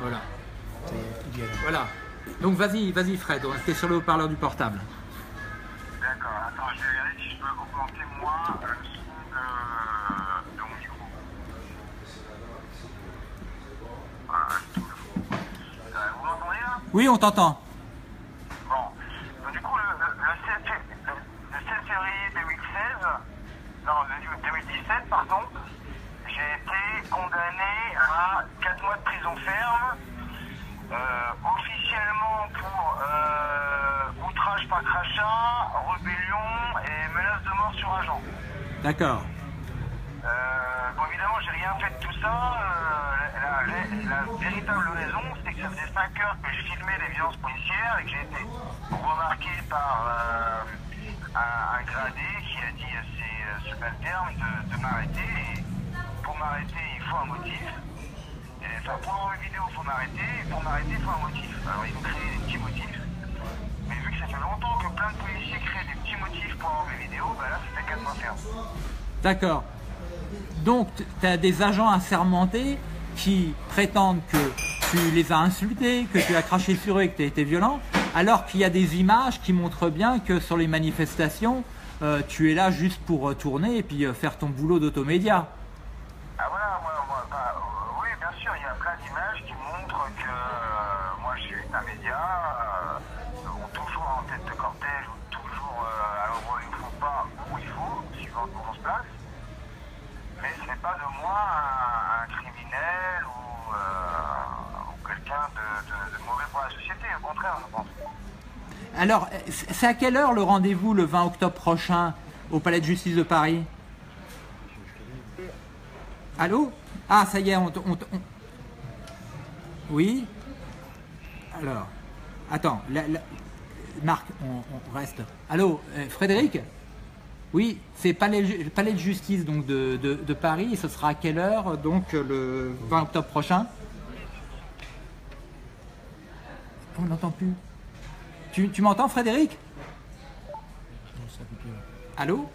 Voilà. Voilà. Donc vas-y, vas-y, Fred. On est sur le haut-parleur du portable. D'accord, attends, je vais regarder si je peux augmenter moi le son de, de mon micro. Voilà, tout le Euh, Vous m'entendez là Oui, on t'entend. Bon. Donc, du coup, le, le, le 7, fé- le, le 7 février 2016, non, le 2017, pardon, j'ai été condamné à 4 mois de prison ferme, euh, officiellement pour euh, outrage par crachat, rébellion et menace de mort sur agent. D'accord. Euh, bon, évidemment, j'ai rien fait de tout ça. Euh, la, la- la véritable raison, c'est que ça faisait 5 heures que je filmais les violences policières et que j'ai été remarqué par euh, un, un gradé qui a dit à ses subalternes de, de m'arrêter. Et m'arrêter, il faut un motif. Enfin, pour enlever une vidéo, il faut m'arrêter. Et pour m'arrêter, il faut un motif. Alors, ils ont créé des petits motifs. Mais vu que ça fait longtemps que plein de policiers créent des petits motifs pour enlever les vidéos, bah là, c'était 4 mois ferme. D'accord. Donc, tu as des agents assermentés qui prétendent que tu les as insultés, que tu as craché sur eux que tu as été violent, alors qu'il y a des images qui montrent bien que sur les manifestations, euh, tu es là juste pour euh, tourner et puis euh, faire ton boulot d'automédia. Ah voilà, moi, bah, oui, bien sûr, il y a plein d'images qui montrent que moi je suis un média, euh, ou toujours en tête de cortège, ou toujours euh, à l'endroit où il ne faut pas, où il faut, suivant où on se place. Pas de moi un, criminel ou, euh, quelqu'un de, mauvais pour la société, au contraire, je pense. Alors, c'est à quelle heure le rendez-vous le 20 octobre prochain au Palais de Justice de Paris? Allô? Ah, ça y est, on, on on- Oui? Alors, attends, Marc, on, on reste. Allô, euh, Frédéric? Oui, c'est Palais, Palais de Justice donc de, de- de Paris, et ce sera à quelle heure donc le 20 octobre prochain? On n'entend plus. Tu, tu m'entends, Frédéric? Allô?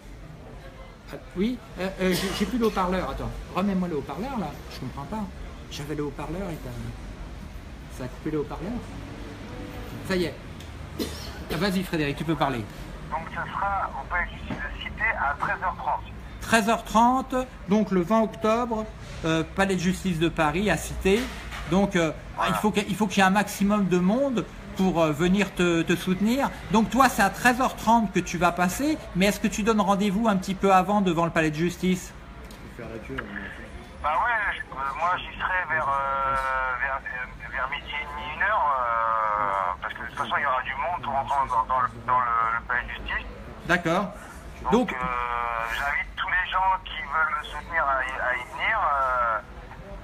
Ah, Oui euh, euh, j'ai- J'ai plus le haut-parleur. Attends, remets-moi le haut-parleur là. Je comprends pas. J'avais le haut-parleur et t'as- ça a coupé le haut-parleur. Ça y est. Ah, Vas-y, Frédéric, tu peux parler. Donc ce sera au palais de justice à 13h30. 13h30, donc le 20 octobre, euh, Palais de justice de Paris à Cité. Donc euh, il faut que- il faut qu'il y ait un maximum de monde pour euh, venir te, te soutenir. Donc toi, c'est à 13h30 que tu vas passer, mais est-ce que tu donnes rendez-vous un petit peu avant devant le Palais de justice? Bah ouais, je- euh, moi j'y serai vers, vers, vers midi et demi, une heure, parce que de toute façon il y aura du monde pour rentrer dans, dans le, dans le, le palais de justice. D'accord. Donc, Donc, euh, j'invite tous les gens qui veulent me soutenir à, y- à y venir, euh,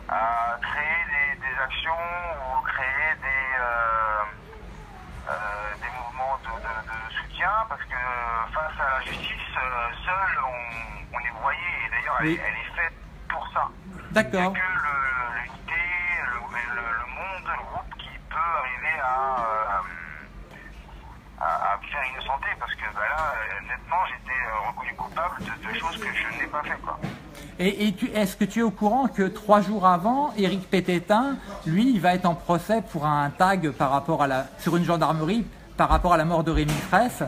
à créer des, des actions ou créer des, euh, des mouvements de, de- de soutien, parce que face à la justice, seul on, on est broyé, et d'ailleurs elle, Oui. elle est faite pour ça. D'accord. Il n'y a que l'unité, le, le, le monde, le groupe qui peut arriver à, à, à faire parce que bah là, euh, nettement, j'étais euh, reconnu coupable de, choses que je n'ai pas fait. Quoi. et, est-ce que tu es au courant que trois jours avant, Éric Pététin, lui, il va être en procès pour un tag par rapport à la, sur une gendarmerie par rapport à la mort de Rémi Fraisse?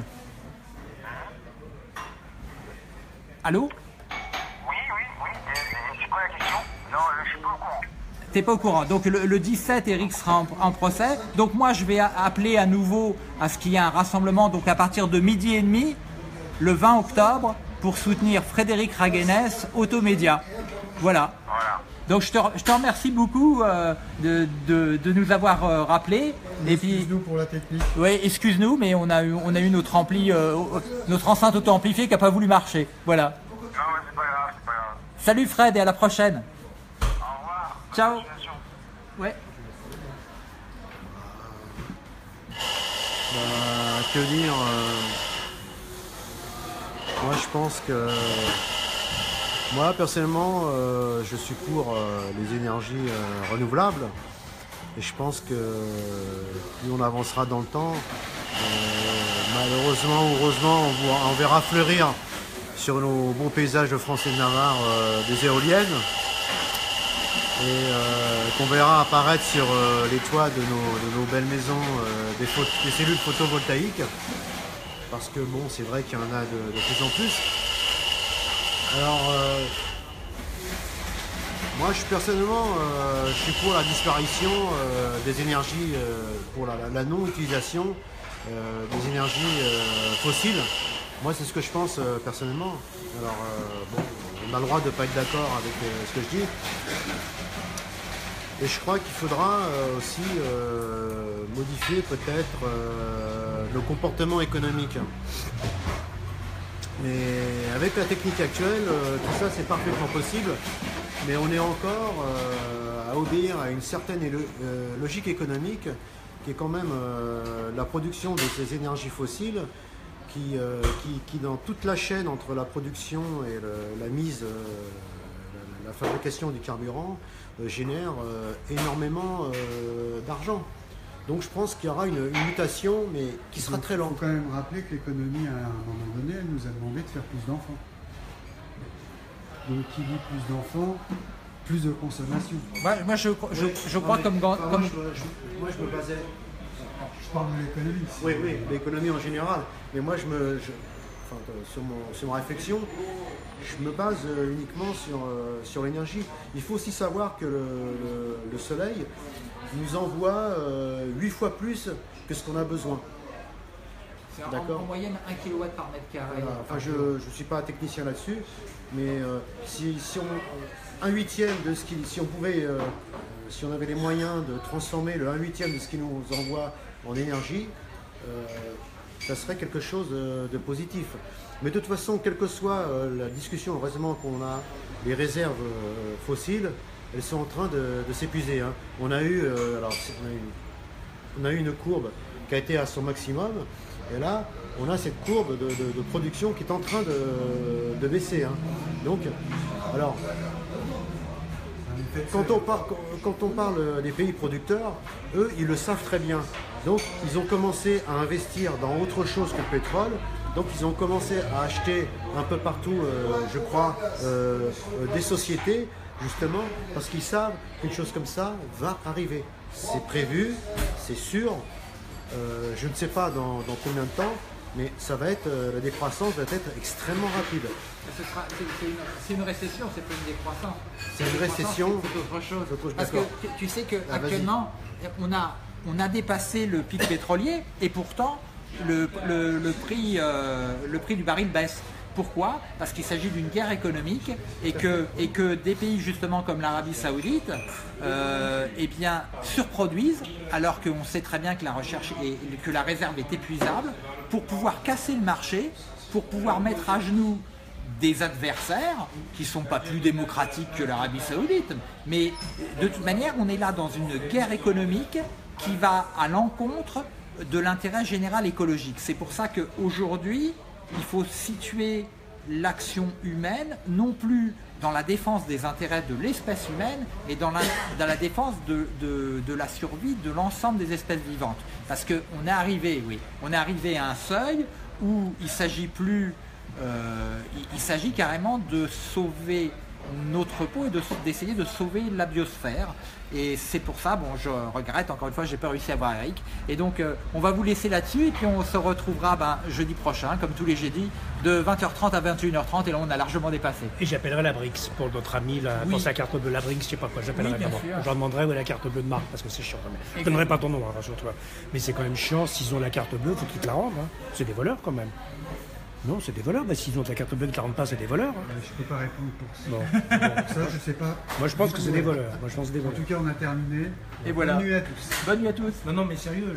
Allô Oui, oui, oui. Et, et c'est quoi la question Non, euh, je suis pas au courant. T'es pas au courant. Donc le, le 17, Eric sera en, en procès. Donc moi, je vais appeler à nouveau à ce qu'il y ait un rassemblement, donc à partir de midi et demi, le 20 octobre, pour soutenir Frédéric Raguenès, Automédia. Voilà. Voilà. Donc je te, je te remercie beaucoup euh, de, de- de nous avoir euh, rappelé. Et puis, nous pour la technique. oui, excuse-nous, mais on a eu, on a eu notre ampli, euh, notre enceinte auto-amplifiée qui n'a pas voulu marcher. Voilà. Non, mais c'est pas grave, c'est pas grave. Salut Fred et à la prochaine. Ciao. Ouais. Bah, que dire euh, Moi, je pense que. Moi, personnellement, euh, je suis pour euh, les énergies euh, renouvelables. Et je pense que plus on avancera dans le temps, euh, malheureusement ou heureusement, on, voit- on verra fleurir sur nos beaux paysages de France et de Navarre euh, des éoliennes. Et euh, qu'on verra apparaître sur euh, les toits de nos, belles maisons euh, des, cellules photovoltaïques. Parce que bon, c'est vrai qu'il y en a de, plus en plus. Alors, moi, je suis personnellement, je suis pour la disparition des énergies, pour la, la non-utilisation des énergies fossiles. Moi, c'est ce que je pense personnellement. Alors, bon, on a le droit de ne pas être d'accord avec ce que je dis. Et je crois qu'il faudra euh, aussi euh, modifier peut-être euh, nos comportements économiques. Mais avec la technique actuelle, tout ça c'est parfaitement possible, mais on est encore à obéir à une certaine logique économique qui est quand même la production de ces énergies fossiles qui, qui, qui, dans toute la chaîne entre la production et le- la mise, la fabrication du carburant génère euh, énormément euh, d'argent. Donc je pense qu'il y aura une, une mutation, mais qui sera très Il faut lente. quand même rappeler que l'économie, à un moment donné, elle nous a demandé de faire plus d'enfants. Donc qui dit plus d'enfants, plus de consommation. Moi, moi, je, je, je crois comme, Enfin, comme- moi, je, je- moi, je me basais. Je parle de l'économie. Oui, oui, l'économie en général. Mais moi, je me, je- enfin, euh, sur, mon, sur ma réflexion, je me base euh, uniquement sur, euh, sur l'énergie. Il faut aussi savoir que le, le- le soleil nous envoie 8 fois plus que ce qu'on a besoin. en, D'accord. en moyenne 1 kW par mètre carré. Voilà. par Enfin, je ne suis pas technicien là-dessus, mais euh, si, si on, un huitième de ce qui, si on pouvait, euh, si on avait les moyens de transformer le 1 huitième de ce qui nous envoie en énergie, euh, ça serait quelque chose de, positif. Mais de toute façon, quelle que soit euh, la discussion, heureusement qu'on a les réserves euh, fossiles, elles sont en train de, s'épuiser. hein. On a eu, euh, on une courbe qui a été à son maximum, et là, on a cette courbe de, production qui est en train de, de baisser. hein. Donc, alors, quand on, parle des pays producteurs, eux, ils le savent très bien. Donc, ils ont commencé à investir dans autre chose que le pétrole. Donc, ils ont commencé à acheter un peu partout, euh, je crois, euh, euh, des sociétés, justement, parce qu'ils savent qu'une chose comme ça va arriver. C'est prévu, c'est sûr. Je ne sais pas dans, dans combien de temps, mais ça va être, la décroissance va être extrêmement rapide. C'est une, récession, c'est pas une décroissance. C'est une récession. C'est autre chose. Parce que tu- sais Ah, qu'actuellement, on a, on a dépassé le pic pétrolier et pourtant le, le- le prix, euh, le prix du baril baisse. Pourquoi? Parce qu'il s'agit d'une guerre économique et que, et que des pays justement comme l'Arabie Saoudite euh, eh bien, surproduisent alors qu'on sait très bien que la recherche et que la réserve est épuisable pour pouvoir casser le marché, pour pouvoir mettre à genoux des adversaires qui ne sont pas plus démocratiques que l'Arabie Saoudite. Mais de toute manière, on est là dans une guerre économique qui va à l'encontre de l'intérêt général écologique. C'est pour ça qu'aujourd'hui, il faut situer l'action humaine non plus dans la défense des intérêts de l'espèce humaine, mais dans la, dans la défense de, de- la survie de l'ensemble des espèces vivantes. Parce qu'on est arrivé, oui, on est arrivé à un seuil où il s'agit plus euh, il, il s'agit carrément de sauver notre peau et de- d'essayer de, sauver la biosphère. Et c'est pour ça, bon, je regrette, encore une fois, j'ai pas réussi à voir Eric. Et donc, euh, on va vous laisser là-dessus et puis on se retrouvera ben, jeudi prochain, comme tous les jeudis, de 20h30 à 21h30. Et là, on a largement dépassé. Et j'appellerai la Brix pour notre ami, Oui. pour sa carte bleue. La Brix, je sais pas quoi, j'appellerai Oui. Je leur demanderai où est la carte bleue de Marc, parce que c'est chiant quand même. Je donnerai pas ton nom, hein, rassure-toi. Mais c'est quand même chiant, s'ils ont la carte bleue, faut qu'ils te la rendent. hein. C'est des voleurs quand même. Non, c'est des voleurs. Bah, s'ils ont la carte bleue la rendent pas, c'est des voleurs. Euh, Je peux pas répondre pour ça. Bon. *laughs* Ça, je sais pas. Moi, je pense que c'est des voleurs. Moi, je pense des En tout cas, on a terminé. Et voilà. Bonne nuit à tous. Bonne nuit à tous. Non, non, mais sérieux.